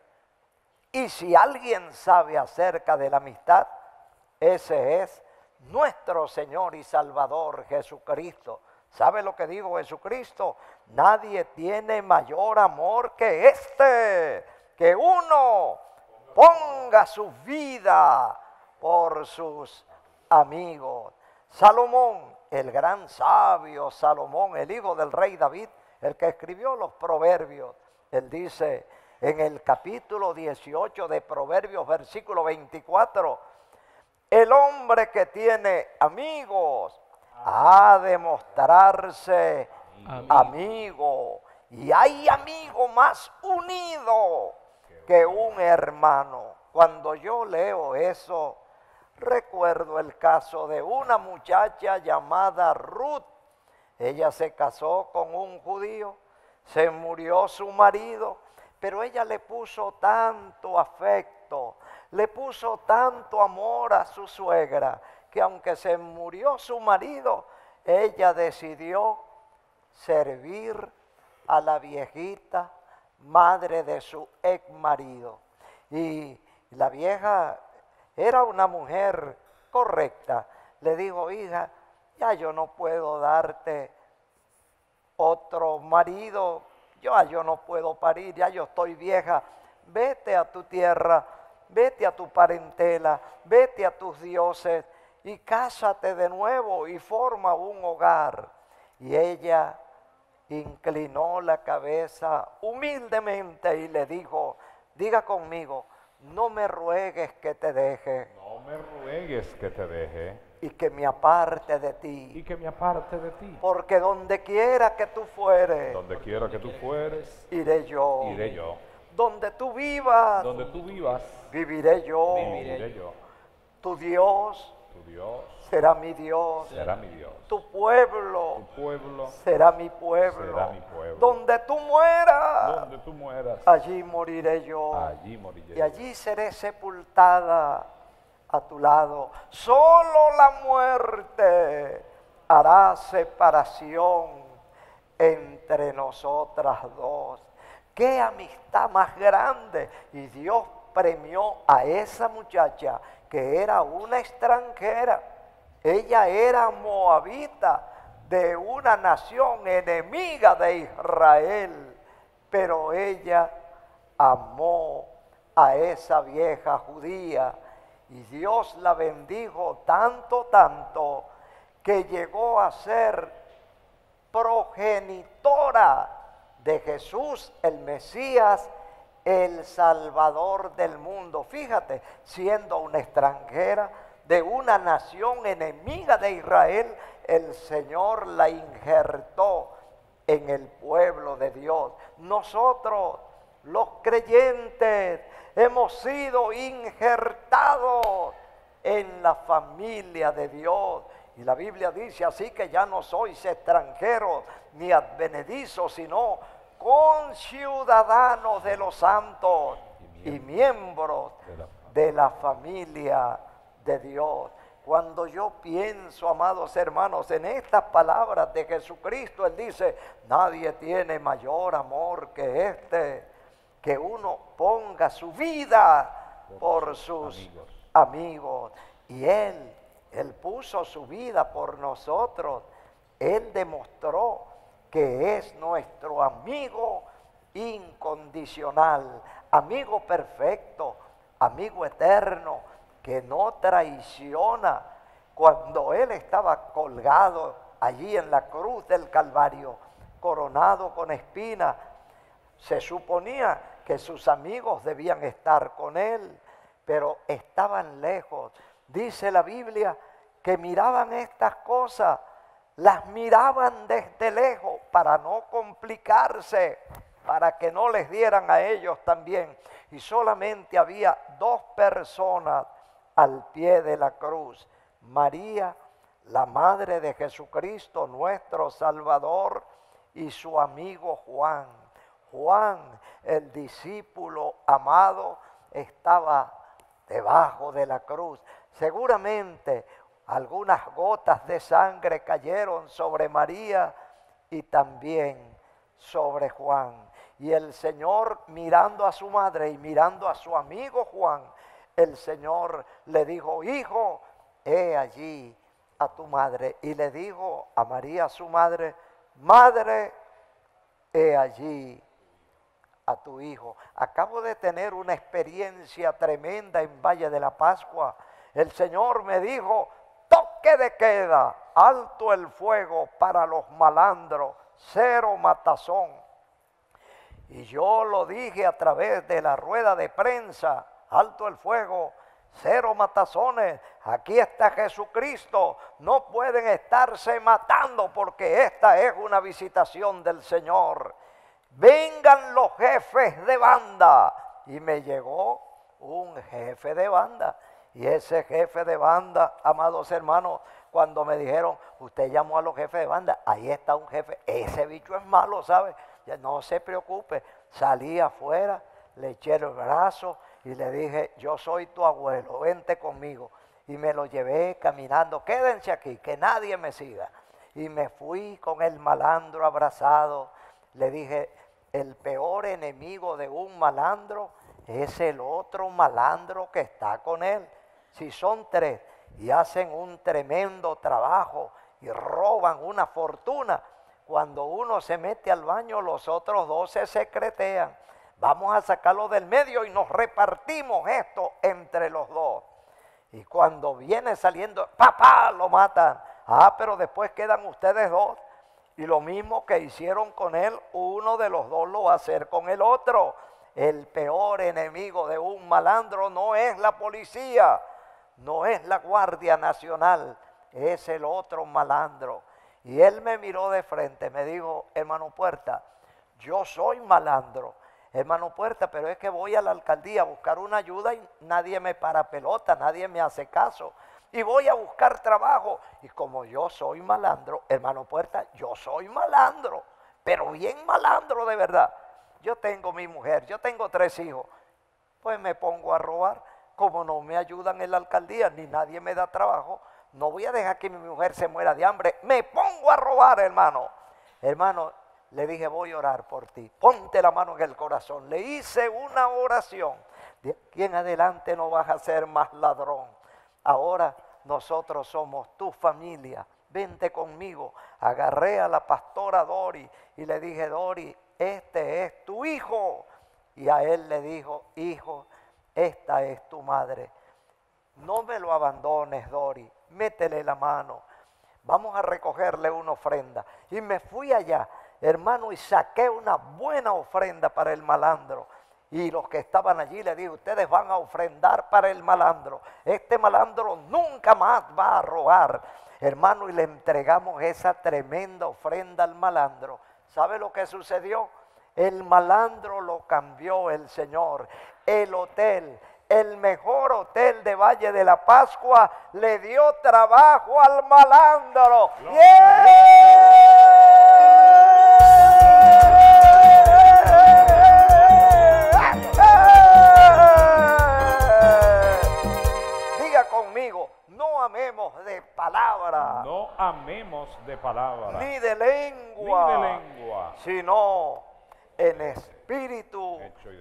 S1: Y si alguien sabe acerca de la amistad, ese es nuestro Señor y Salvador Jesucristo. ¿Sabe lo que dijo Jesucristo? Nadie tiene mayor amor que este, que uno ponga su vida por sus amigos. Salomón, el gran sabio Salomón, el hijo del rey David, el que escribió los proverbios, él dice en el capítulo 18 de Proverbios, versículo 24, el hombre que tiene amigos ha de mostrarse amigo. Y hay amigo más unido que un hermano. Cuando yo leo eso, recuerdo el caso de una muchacha llamada Ruth. Ella se casó con un judío, se murió su marido, pero ella le puso tanto afecto, le puso tanto amor a su suegra, que aunque se murió su marido, ella decidió servir a la viejita madre de su ex marido. Y la vieja era una mujer correcta. Le dijo, hija, ya yo no puedo darte otro marido, yo, yo no puedo parir, ya yo estoy vieja, vete a tu tierra, vete a tu parentela, vete a tus dioses, y cásate de nuevo y forma un hogar. Y ella inclinó la cabeza humildemente y le dijo, diga conmigo, no me ruegues que te deje.
S2: No me ruegues que te deje.
S1: Y que me aparte de ti.
S2: Y que me aparte de ti.
S1: Porque donde quiera que tú fueres.
S2: Donde quiera que tú fueres.
S1: Iré yo.
S2: Iré yo.
S1: Donde tú vivas.
S2: Donde tú vivas.
S1: Viviré yo.
S2: Viviré yo.
S1: Tu Dios
S2: Dios
S1: será mi Dios.
S2: Será mi Dios.
S1: Tu pueblo,
S2: tu pueblo
S1: será mi pueblo.
S2: Será mi pueblo.
S1: Donde tú mueras,
S2: donde tú mueras,
S1: allí moriré yo.
S2: Allí moriré
S1: y allí seré sepultada a tu lado. Solo la muerte hará separación entre nosotras dos. Qué amistad más grande. Y Dios premió a esa muchacha que era una extranjera. Ella era moabita de una nación enemiga de Israel, pero ella amó a esa vieja judía y Dios la bendijo tanto, tanto, que llegó a ser progenitora de Jesús el Mesías el Salvador del mundo. Fíjate, siendo una extranjera de una nación enemiga de Israel, el Señor la injertó en el pueblo de Dios. Nosotros, los creyentes, hemos sido injertados en la familia de Dios Y la Biblia dice así que ya no sois extranjeros ni advenedizos, sino conciudadanos de los santos y miembros de la familia de Dios. Cuando yo pienso, amados hermanos, en estas palabras de Jesucristo, Él dice, nadie tiene mayor amor que este, que uno ponga su vida por sus amigos. Y Él, Él puso su vida por nosotros. Él demostró que es nuestro amigo incondicional, amigo perfecto, amigo eterno que no traiciona. Cuando él estaba colgado allí en la cruz del Calvario, coronado con espinas, se suponía que sus amigos debían estar con él, pero estaban lejos. Dice la Biblia que miraban estas cosas, las miraban desde lejos para no complicarse, para que no les dieran a ellos también. Y solamente había dos personas al pie de la cruz. María, la madre de Jesucristo, nuestro Salvador, y su amigo Juan. Juan, el discípulo amado, estaba debajo de la cruz. Seguramente algunas gotas de sangre cayeron sobre María y también sobre Juan. Y el Señor mirando a su madre y mirando a su amigo Juan, el Señor le dijo, hijo, he allí a tu madre. Y le dijo a María, su madre, madre, he allí a tu hijo. Acabo de tener una experiencia tremenda en Valle de la Pascua. El Señor me dijo, toque de queda, alto el fuego para los malandros, cero matazón. Y yo lo dije a través de la rueda de prensa alto el fuego, cero matazones, aquí está Jesucristo, no pueden estarse matando porque esta es una visitación del Señor. Vengan los jefes de banda. Y me llegó un jefe de banda. Y ese jefe de banda, amados hermanos, cuando me dijeron, usted llamó a los jefes de banda, ahí está un jefe, ese bicho es malo, ¿sabe? No se preocupe, salí afuera, le eché el brazo y le dije, yo soy tu abuelo, vente conmigo. Y me lo llevé caminando, quédense aquí, que nadie me siga. Y me fui con el malandro abrazado. Le dije, el peor enemigo de un malandro es el otro malandro que está con él. Si son tres y hacen un tremendo trabajo y roban una fortuna, cuando uno se mete al baño, los otros dos se secretean. Vamos a sacarlo del medio y nos repartimos esto entre los dos. Y cuando viene saliendo, papá, lo matan. Ah, pero después quedan ustedes dos. Y lo mismo que hicieron con él, uno de los dos lo va a hacer con el otro. El peor enemigo de un malandro no es la policía, no es la Guardia Nacional, es el otro malandro. Y él me miró de frente, me dijo, hermano Puerta, yo soy malandro hermano Puerta, pero es que voy a la alcaldía a buscar una ayuda y nadie me para pelota, nadie me hace caso. Y voy a buscar trabajo. Y como yo soy malandro, hermano Puerta, yo soy malandro, pero bien malandro de verdad. Yo tengo mi mujer, yo tengo tres hijos. Pues me pongo a robar. Como no me ayudan en la alcaldía ni nadie me da trabajo, no voy a dejar que mi mujer se muera de hambre. Me pongo a robar, hermano. Hermano, le dije, voy a orar por ti. Ponte la mano en el corazón. Le hice una oración. De aquí en adelante no vas a ser más ladrón. Ahora nosotros somos tu familia. Vente conmigo. Agarré a la pastora Dori y le dije, Dori, este es tu hijo. Y a él le dijo, hijo, esta es tu madre. No me lo abandones, Dori. Métele la mano. Vamos a recogerle una ofrenda. Y me fui allá hermano, y saqué una buena ofrenda para el malandro. Y los que estaban allí le dije, ustedes van a ofrendar para el malandro. Este malandro nunca más va a robar. Hermano, y le entregamos esa tremenda ofrenda al malandro. ¿Sabe lo que sucedió? El malandro lo cambió el Señor. El hotel el mejor hotel de Valle de la Pascua le dio trabajo al no amemos de palabra.
S2: No amemos de palabra.
S1: Ni de lengua.
S2: Ni de lengua.
S1: Sino en espíritu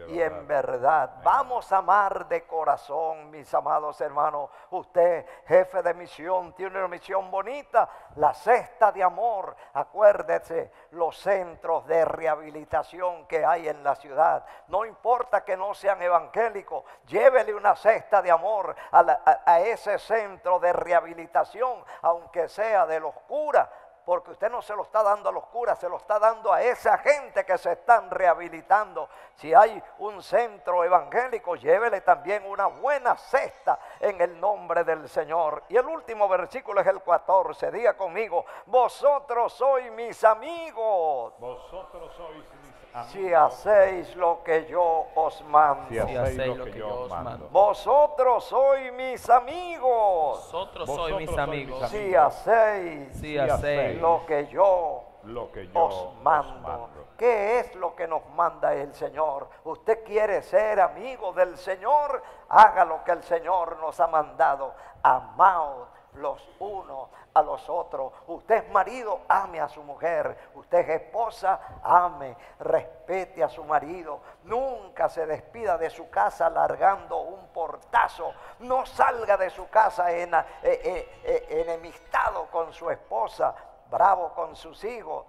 S1: y, en verdad. Vamos a amar de corazón, mis amados hermanos. Usted, jefe de misión, tiene una misión bonita, la cesta de amor. Acuérdese los centros de rehabilitación que hay en la ciudad. No importa que no sean evangélicos, llévele una cesta de amor a, a ese centro de rehabilitación, aunque sea de los curas porque usted no se lo está dando a los curas, se lo está dando a esa gente que se están rehabilitando. Si hay un centro evangélico, llévele también una buena cesta en el nombre del Señor. Y el último versículo es el 14. Diga conmigo, vosotros sois mis amigos.
S2: Vosotros sois mis
S1: si hacéis lo que yo os mando.
S2: Si hacéis lo que yo os mando.
S1: Vosotros sois mis amigos.
S8: Vosotros sois mis amigos.
S1: Si hacéis,
S8: si hacéis
S1: lo que yo
S2: lo que yo
S1: os mando. ¿Qué es lo que nos manda el Señor? Usted quiere ser amigo del Señor, haga lo que el Señor nos ha mandado. Amaos los unos a los otros. Usted es marido, ame a su mujer. Usted es esposa, ame, respete a su marido. Nunca se despida de su casa largando un portazo. No salga de su casa en, eh, eh, eh, enemistado con su esposa, bravo con sus hijos.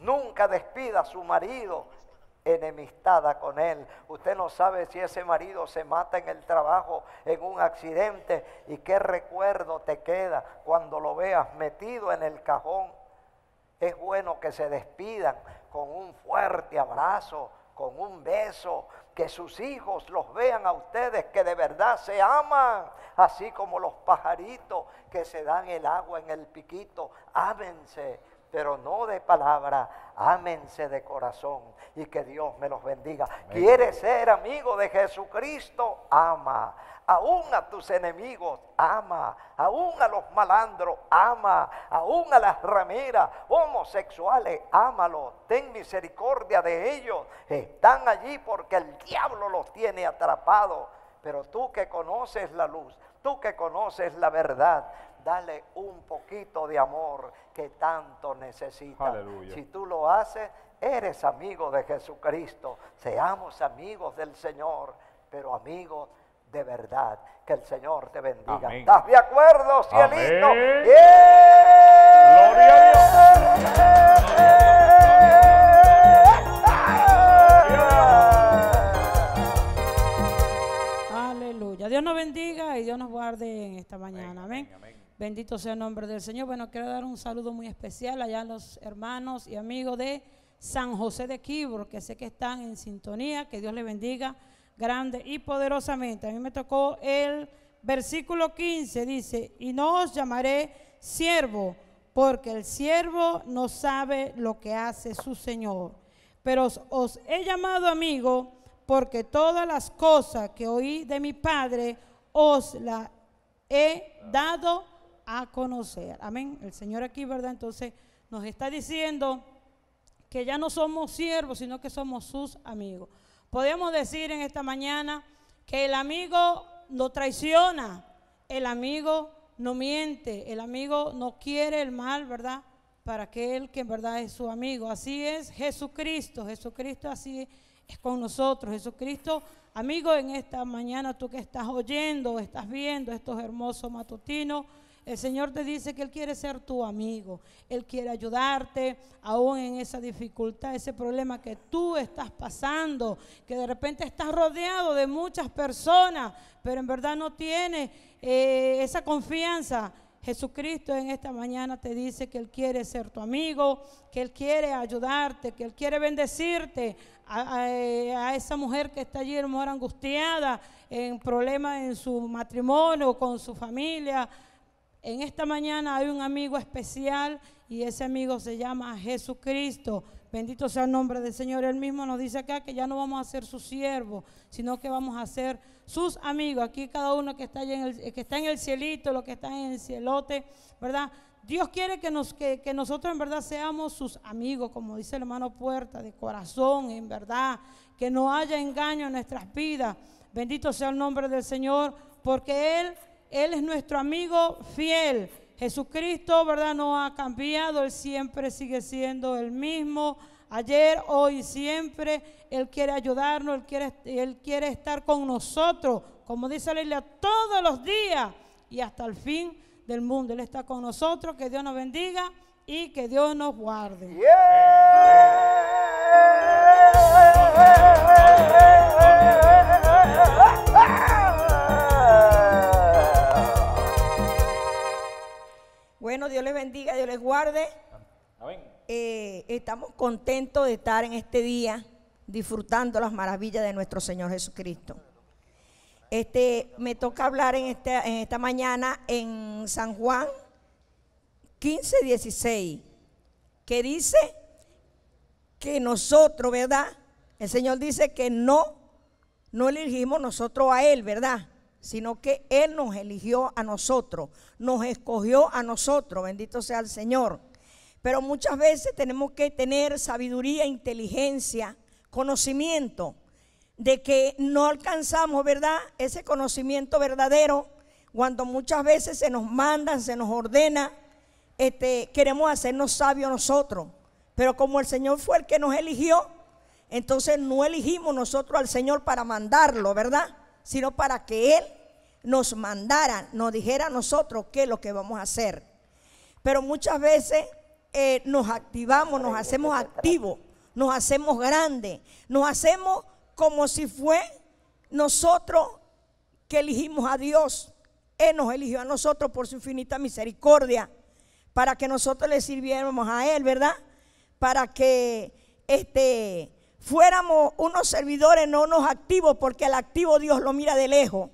S1: Nunca despida a su marido enemistada con él. Usted no sabe si ese marido se mata en el trabajo, en un accidente, y qué recuerdo te queda cuando lo veas metido en el cajón. Es bueno que se despidan con un fuerte abrazo, con un beso, que sus hijos los vean a ustedes que de verdad se aman, así como los pajaritos que se dan el agua en el piquito. Ámense pero no de palabra, ámense de corazón y que Dios me los bendiga. ¿Quieres ser amigo de Jesucristo? Ama. Aún a tus enemigos, ama. Aún a los malandros, ama. Aún a las rameras homosexuales, ámalos. Ten misericordia de ellos. Están allí porque el diablo los tiene atrapados. Pero tú que conoces la luz, tú que conoces la verdad, dale un poquito de amor que tanto necesita. Si tú lo haces, eres amigo de Jesucristo. Seamos amigos del Señor, pero amigos de verdad. Que el Señor te bendiga. ¿Estás de acuerdo, cielito?
S2: Gloria
S9: Aleluya. Dios nos bendiga y Dios nos guarde en esta mañana. amén. Bendito sea el nombre del Señor. Bueno, quiero dar un saludo muy especial allá a los hermanos y amigos de San José de Quibro, que sé que están en sintonía. Que Dios les bendiga grande y poderosamente. A mí me tocó el versículo 15, dice, y no os llamaré siervo, porque el siervo no sabe lo que hace su Señor. Pero os, os he llamado amigo, porque todas las cosas que oí de mi Padre os las he dado a conocer. Amén. El Señor aquí, ¿verdad? Entonces nos está diciendo que ya no somos siervos, sino que somos sus amigos. Podemos decir en esta mañana que el amigo no traiciona, el amigo no miente, el amigo no quiere el mal, ¿verdad? Para aquel que en verdad es su amigo. Así es Jesucristo. Jesucristo así es con nosotros. Jesucristo, amigo, en esta mañana tú que estás oyendo, estás viendo estos hermosos matutinos el Señor te dice que Él quiere ser tu amigo. Él quiere ayudarte aún en esa dificultad, ese problema que tú estás pasando, que de repente estás rodeado de muchas personas, pero en verdad no tienes eh, esa confianza. Jesucristo en esta mañana te dice que Él quiere ser tu amigo, que Él quiere ayudarte, que Él quiere bendecirte a, a esa mujer que está allí, hermosa, angustiada, en problemas en su matrimonio, con su familia
S10: En esta mañana hay un amigo especial y ese amigo se llama Jesucristo. Bendito sea el nombre del Señor. Él mismo nos dice acá que ya no vamos a ser sus siervos, sino que vamos a ser sus amigos. Aquí cada uno que está, en el, que está en el cielito, los que están en el cielote, ¿verdad? Dios quiere que, que nosotros en verdad seamos sus amigos, como dice el hermano Puerta, de corazón, en verdad, que no haya engaño en nuestras vidas. Bendito sea el nombre del Señor, porque Él, Él es nuestro amigo fiel. Jesucristo, ¿verdad? No ha cambiado, Él siempre sigue siendo el mismo. Ayer, hoy, siempre. Él quiere ayudarnos, Él quiere, Él quiere estar con nosotros, como dice la Biblia, todos los días y hasta el fin del mundo. Él está con nosotros, que Dios nos bendiga y que Dios nos guarde.
S11: Bueno, Dios les bendiga, Dios les guarde. Eh, estamos contentos de estar en este día disfrutando las maravillas de nuestro Señor Jesucristo. Este, me toca hablar en, este, en esta mañana en San Juan 15, 16, que dice que nosotros, ¿verdad? El Señor dice que no, no elegimos nosotros a Él, ¿verdad? Sino que Él nos eligió a nosotros, nos escogió a nosotros, bendito sea el Señor. Pero muchas veces tenemos que tener sabiduría, inteligencia, conocimiento de que no alcanzamos, ¿verdad? Ese conocimiento verdadero cuando muchas veces se nos mandan, se nos ordena, este, queremos hacernos sabios nosotros. Pero como el Señor fue el que nos eligió, entonces no elegimos nosotros al Señor para mandarlo, ¿verdad? Sino para que Él nos mandara, nos dijera a nosotros qué es lo que vamos a hacer. Pero muchas veces eh, nos activamos, nos hacemos activos, nos hacemos grandes, nos hacemos como si fue nosotros que elegimos a Dios. Él nos eligió a nosotros por su infinita misericordia para que nosotros le sirviéramos a Él, ¿verdad? Para que este, fuéramos unos servidores, no unos activos, porque el activo Dios lo mira de lejos.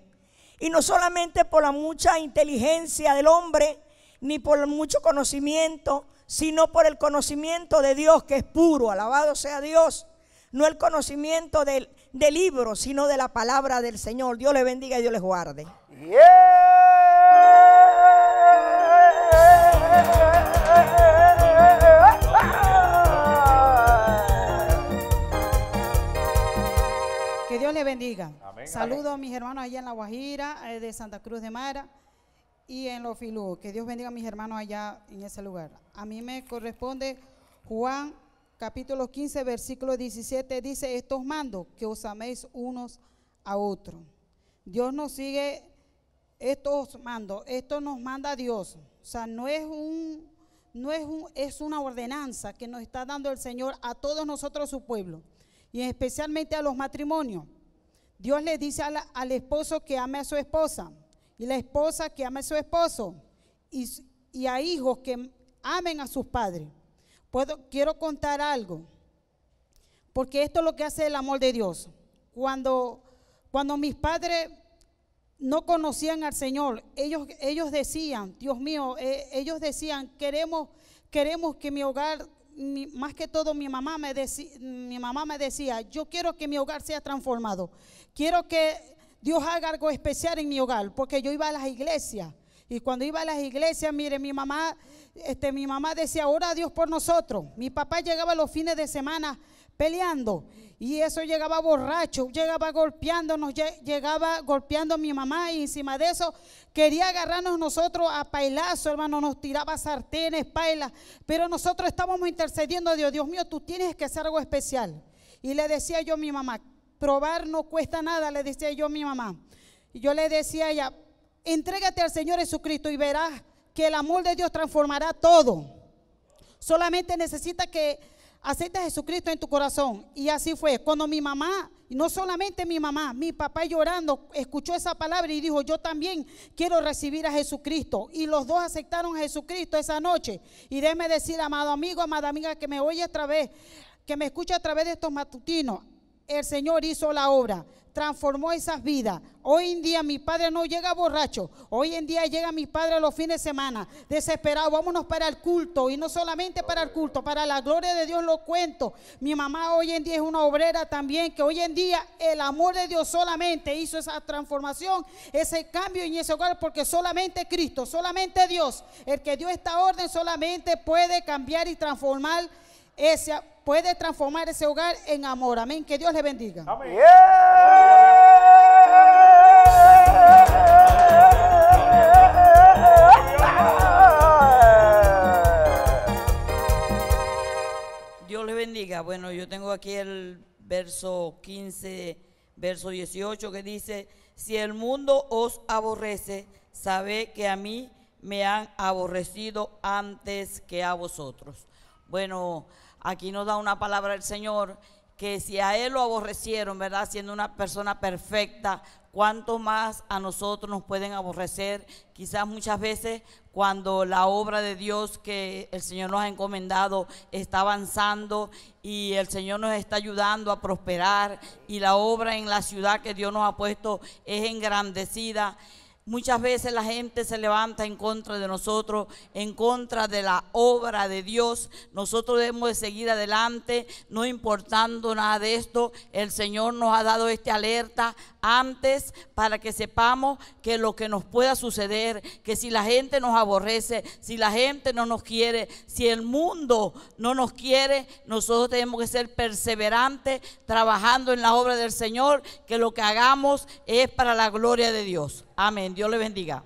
S11: Y no solamente por la mucha inteligencia del hombre, ni por mucho conocimiento, sino por el conocimiento de Dios que es puro. Alabado sea Dios no el conocimiento del, libro, sino de la palabra del Señor. Dios le bendiga y Dios les guarde.
S10: Dios le bendiga. Saludo a mis hermanos allá en La Guajira, eh, de Santa Cruz de Mara y en Los Filú. Que Dios bendiga a mis hermanos allá en ese lugar. A mí me corresponde Juan capítulo 15, versículo 17 dice, estos mando que os améis unos a otros. Dios nos sigue estos mandos, esto nos manda Dios. O sea, no es un, no es un, es una ordenanza que nos está dando el Señor a todos nosotros, su pueblo, y especialmente a los matrimonios. Dios le dice al esposo que ame a su esposa, y la esposa que ame a su esposo, y, y a hijos que amen a sus padres. Puedo, quiero contar algo, porque esto es lo que hace el amor de Dios. Cuando, cuando mis padres no conocían al Señor, ellos, ellos decían, Dios mío, eh, ellos decían, queremos, queremos que mi hogar, más que todo mi mamá, me mi mamá me decía, yo quiero que mi hogar sea transformado. Quiero que Dios haga algo especial en mi hogar, porque yo iba a las iglesias. Y cuando iba a las iglesias, mire, mi mamá este, mi mamá decía, ora a Dios por nosotros. Mi papá llegaba los fines de semana peleando y eso llegaba borracho, llegaba golpeándonos, llegaba golpeando a mi mamá y encima de eso quería agarrarnos nosotros a pailazo, hermano, nos tiraba sartenes, pailas, pero nosotros estábamos intercediendo a Dios, Dios mío, tú tienes que hacer algo especial. Y le decía yo a mi mamá, probar no cuesta nada, le decía yo a mi mamá. Y yo le decía a ella, entrégate al Señor Jesucristo y verás que el amor de Dios transformará todo. Solamente necesita que aceptes a Jesucristo en tu corazón. Y así fue. Cuando mi mamá, y no solamente mi mamá, mi papá llorando, escuchó esa palabra y dijo, yo también quiero recibir a Jesucristo. Y los dos aceptaron a Jesucristo esa noche. Y déjeme decir, amado amigo, amada amiga, que me oye a través, que me escucha a través de estos matutinos.
S9: El Señor hizo la obra transformó esas vidas. Hoy en día mi padre no llega borracho. Hoy en día llega mi padre los fines de semana, desesperado. Vámonos para el culto. Y no solamente para el culto, para la gloria de Dios lo cuento. Mi mamá hoy en día es una obrera también, que hoy en día el amor de Dios solamente hizo esa transformación, ese cambio en ese hogar, porque solamente Cristo, solamente Dios, el que dio esta orden, solamente puede cambiar y transformar ese puede transformar ese hogar en amor. Amén. Que Dios le bendiga. Amén.
S12: Dios le bendiga. Bueno, yo tengo aquí el verso 15, verso 18 que dice, si el mundo os aborrece, sabe que a mí me han aborrecido antes que a vosotros. Bueno, Aquí nos da una palabra del Señor que si a Él lo aborrecieron, ¿verdad? Siendo una persona perfecta, ¿cuánto más a nosotros nos pueden aborrecer? Quizás muchas veces cuando la obra de Dios que el Señor nos ha encomendado está avanzando y el Señor nos está ayudando a prosperar y la obra en la ciudad que Dios nos ha puesto es engrandecida. Muchas veces la gente se levanta en contra de nosotros, en contra de la obra de Dios. Nosotros debemos de seguir adelante, no importando nada de esto. El Señor nos ha dado este alerta antes para que sepamos que lo que nos pueda suceder, que si la gente nos aborrece, si la gente no nos quiere, si el mundo no nos quiere, nosotros tenemos que ser perseverantes trabajando en la obra del Señor, que lo que hagamos es para la gloria de Dios. Amén. Dios le bendiga.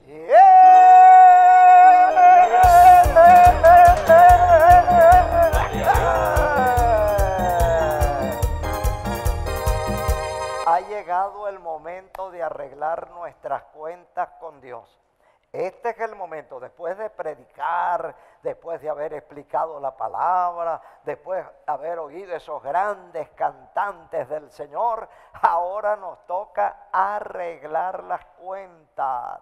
S1: Ha llegado el momento de arreglar nuestras cuentas con Dios. Este es el momento, después de predicar, después de haber explicado la palabra, después de haber oído esos grandes cantantes del Señor, ahora nos toca arreglar las cuentas.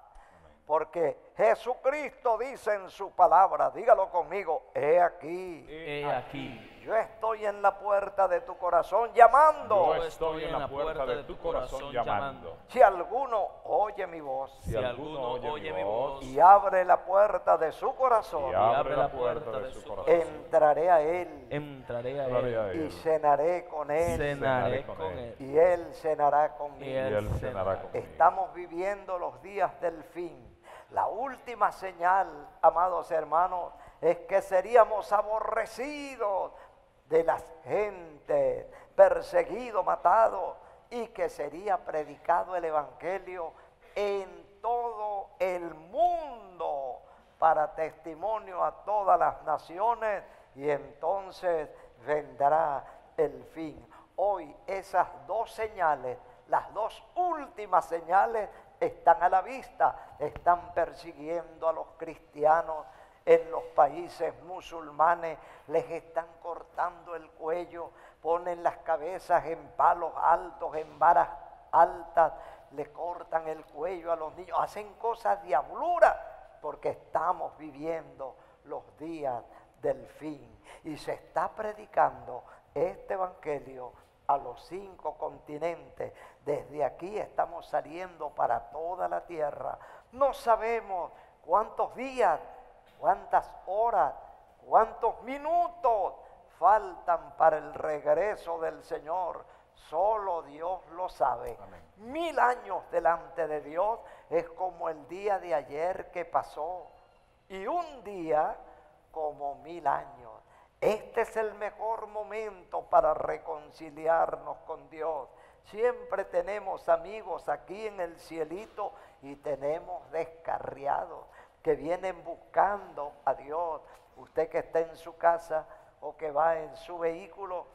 S1: Porque Jesucristo dice en su palabra, dígalo conmigo, he aquí.
S8: He aquí
S1: yo estoy en la puerta de tu corazón llamando.
S2: Yo estoy en la puerta de tu corazón llamando.
S1: Si alguno oye mi voz.
S2: Si alguno oye mi voz.
S1: Y abre la puerta de su corazón.
S2: Y abre la puerta de su corazón.
S1: Entraré a él.
S8: Entraré a él.
S1: Y cenaré con él.
S8: Cenaré con él.
S1: Y él cenará conmigo.
S2: Y él cenará conmigo.
S1: Estamos viviendo los días del fin. La última señal, amados hermanos, es que seríamos aborrecidos de las gentes, perseguido, matado, y que sería predicado el Evangelio en todo el mundo para testimonio a todas las naciones y entonces vendrá el fin. Hoy esas dos señales, las dos últimas señales están a la vista, están persiguiendo a los cristianos en los países musulmanes les están cortando el cuello, ponen las cabezas en palos altos, en varas altas, le cortan el cuello a los niños, hacen cosas diabluras porque estamos viviendo los días del fin y se está predicando este evangelio a los cinco continentes. Desde aquí estamos saliendo para toda la tierra. No sabemos cuántos días cuántas horas, cuántos minutos faltan para el regreso del Señor. Solo Dios lo sabe. Mil años delante de Dios es como el día de ayer que pasó. Y un día como mil años. Este es el mejor momento para reconciliarnos con Dios. Siempre tenemos amigos aquí en el cielito y tenemos descarriados que vienen buscando a Dios. Usted que está en su casa o que va en su vehículo,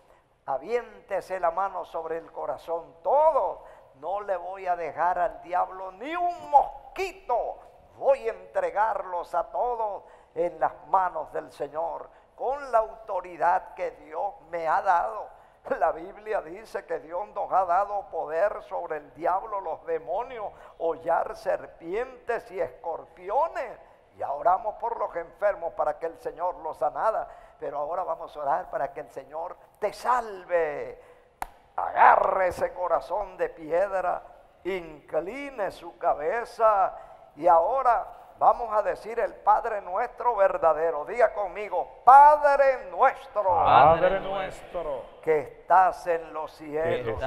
S1: aviéntese la mano sobre el corazón. Todo. No le voy a dejar al diablo ni un mosquito. Voy a entregarlos a todos en las manos del Señor con la autoridad que Dios me ha dado. *laughs* La Biblia dice que Dios nos ha dado poder sobre el diablo, los demonios, hollar serpientes y escorpiones. Y oramos por los enfermos para que el Señor los sanada. Pero ahora vamos a orar para que el Señor te salve. agarre ese corazón de piedra, incline su cabeza y ahora Vamos a decir el Padre nuestro verdadero. Diga conmigo, Padre nuestro.
S2: Padre nuestro
S1: que estás en los cielos.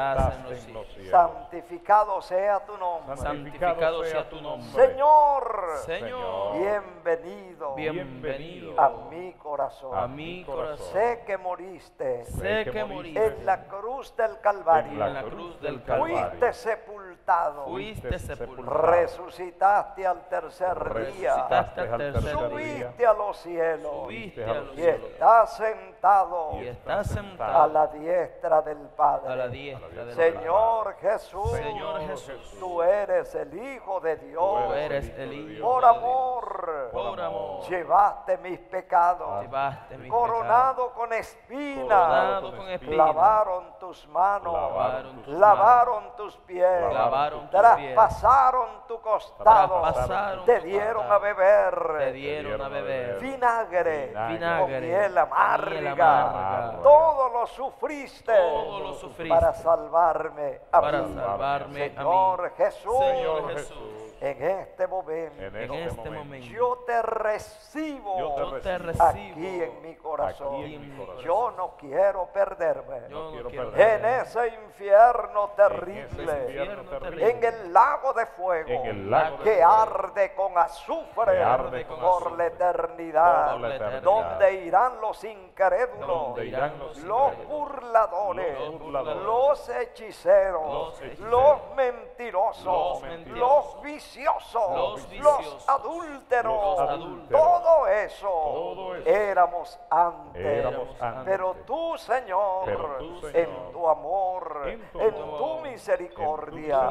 S1: Santificado sea tu nombre.
S8: Santificado sea tu nombre.
S1: Señor.
S8: Señor.
S1: Bienvenido.
S8: Bienvenido.
S1: A mi corazón.
S8: A mi corazón.
S1: Sé que moriste.
S8: Sé que moriste.
S1: En la cruz del Calvario.
S8: En la cruz del Calvario.
S1: Fuiste sepultado.
S8: Fuiste sepultado.
S1: Resucitaste al tercer día.
S8: Resucitaste al tercer
S1: día. Subiste a los cielos.
S8: Subiste a los
S1: cielos. Y estás sentado.
S8: Y estás sentado.
S1: A la diestra del Padre.
S8: A la diestra del
S1: Señor Jesús,
S8: Señor Jesús,
S1: tú eres el Hijo de Dios.
S8: Tú eres el Hijo
S1: por amor,
S8: por amor,
S1: llevaste mis pecados.
S8: Llevaste mis
S1: coronado
S8: pecados.
S1: con espinas,
S8: coronado con espinas.
S1: Lavaron tus manos,
S8: lavaron tus,
S1: lavaron tus pies,
S8: lavaron tus
S1: traspasaron tu costado,
S8: traspasaron
S1: te dieron a beber,
S8: te dieron a beber.
S1: Vinagre,
S8: vinagre.
S1: Con miel amarga,
S8: amarga.
S1: todo lo sufriste,
S8: todo lo sufriste
S1: para salvarme a
S8: para
S1: mí.
S8: salvarme
S1: Señor
S8: a mí.
S1: Jesús,
S8: Señor Jesús,
S1: en este momento,
S2: En
S8: en
S2: este
S8: este
S2: momento.
S8: momento,
S1: yo te recibo
S2: Yo te
S8: recibo
S1: aquí en mi corazón.
S2: Aquí en mi corazón.
S1: Yo no quiero perderme
S8: Yo no
S2: quiero
S8: quiero
S2: perder.
S1: en ese infierno
S2: En ese
S1: terrible,
S2: infierno
S8: terrible.
S2: terrible.
S1: en el lago de fuego
S2: En el lago de
S1: que
S2: fuego.
S1: arde con azufre
S2: Que arde con
S1: por la eternidad,
S2: Por la eternidad.
S1: donde irán los incrédulos,
S2: Donde irán los
S1: burladores,
S2: Los burladores.
S1: los hechiceros,
S8: Los hechiceros.
S1: los mentirosos,
S8: Los
S1: los,
S8: mentirosos.
S1: Viciosos,
S8: Los
S1: los,
S8: viciosos.
S1: adúlteros,
S2: Los adúlteros.
S1: todo eso,
S2: Todo eso.
S1: éramos antes.
S2: Éramos antes.
S1: Pero tú, Señor,
S2: Pero tú, Señor,
S1: en tu amor,
S2: en tu
S1: en
S2: amor,
S1: tu misericordia,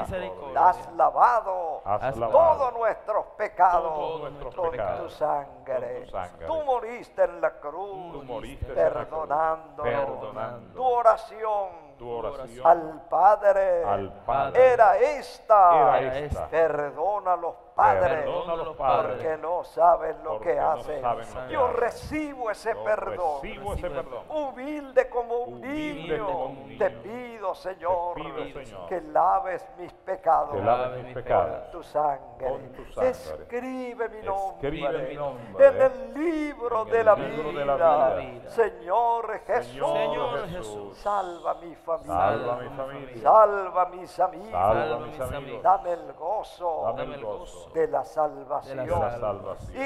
S1: has lavado
S2: Has lavado
S1: todos nuestros pecados
S2: todos nuestros
S1: con
S2: pecados
S1: tu sangre.
S2: con tu sangre.
S1: Tú moriste en la cruz,
S2: Tú moriste en la cruz,
S1: perdonando.
S2: perdonando.
S1: Tu oración
S2: Tu oración
S1: al Padre,
S2: al Padre
S1: era esta.
S2: era esta.
S1: Perdona los padres, porque no saben lo que hacen.
S2: saben lo que
S1: Yo
S2: hacen.
S1: recibo ese
S2: Yo
S1: perdón.
S2: recibo ese perdón.
S1: Humilde como un
S2: Humilde
S1: niño,
S2: como un niño.
S1: te pido, Señor,
S2: Te pido, Señor,
S1: que laves mis pecados
S2: que laves mis pecados
S1: con tu sangre.
S2: con tu sangre.
S1: Escribe mi nombre,
S2: Escribe mi nombre
S1: en el libro,
S2: en
S1: de, la
S2: libro
S1: vida.
S2: de la vida.
S1: Señor Jesús,
S2: Señor Jesús,
S1: salva mi familia,
S2: salva mi familia,
S1: salva mis amigos,
S2: salva mis amigos,
S1: dame el gozo
S2: dame el gozo
S1: de la
S2: de
S1: salvación.
S2: la salvación.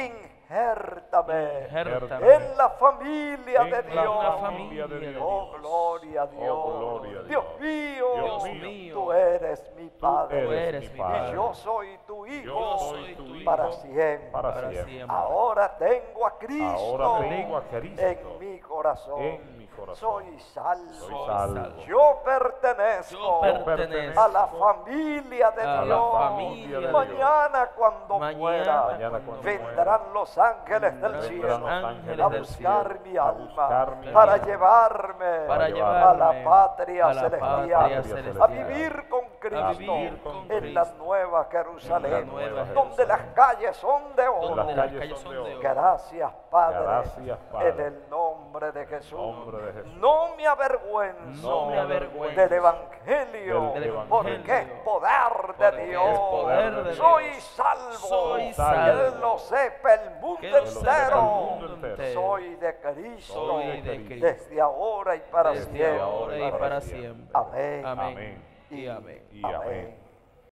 S1: Injértame
S8: Injértame
S1: en la familia
S2: En
S1: de
S2: la
S1: Dios.
S2: familia de Dios.
S1: Oh, gloria a Dios.
S2: Oh, gloria a
S1: Dios
S2: Dios.
S1: mío,
S2: Dios
S8: mío.
S1: tú eres mi Padre.
S8: Tú eres mi
S1: y yo soy tu Hijo
S2: Yo soy tu hijo
S1: para siempre.
S2: para.
S1: Ahora tengo a Cristo,
S2: Ahora tengo a Cristo
S1: en mi corazón.
S2: en mi corazón.
S1: Soy salvo.
S2: Soy salvo.
S1: Yo pertenezco
S8: Yo pertenezco
S1: a la familia de
S8: a la
S1: Dios.
S8: familia de Dios.
S1: Mañana cuando
S8: Mañana
S1: muera,
S2: Mañana cuando
S1: vendrán los ángeles del cielo
S2: ángeles
S1: a
S8: del
S1: buscar
S8: cielo
S1: mi alma
S2: buscar mi
S1: para
S2: alma,
S1: llevarme
S8: para
S1: a la patria
S8: a la
S1: celestial,
S8: patria
S1: a vivir con Cristo
S8: vivir con
S1: en la nueva Jerusalén,
S8: En la nueva
S1: donde
S8: Jerusalén.
S1: las calles son de oro.
S8: Donde
S2: las
S8: las calles son de oro.
S1: Gracias, Padre,
S2: Gracias, Padre.
S1: en el nombre de Jesús.
S2: Nombre de Jesús.
S1: No me avergüenzo,
S8: No me avergüenzo
S1: del Evangelio,
S2: del
S1: porque
S8: Evangelio.
S1: es poder de
S8: Porque
S1: Dios.
S8: es poder de Dios.
S1: Soy salvo,
S8: Soy
S1: que lo sepa el mundo
S8: Que lo sepa el
S1: entero.
S2: mundo entero.
S1: Soy de Cristo,
S8: Soy de Cristo.
S1: desde ahora y para
S8: Desde
S1: siempre.
S8: ahora y para siempre.
S1: Amén.
S8: Amén.
S2: Amén.
S8: Y amén.
S2: Y amén.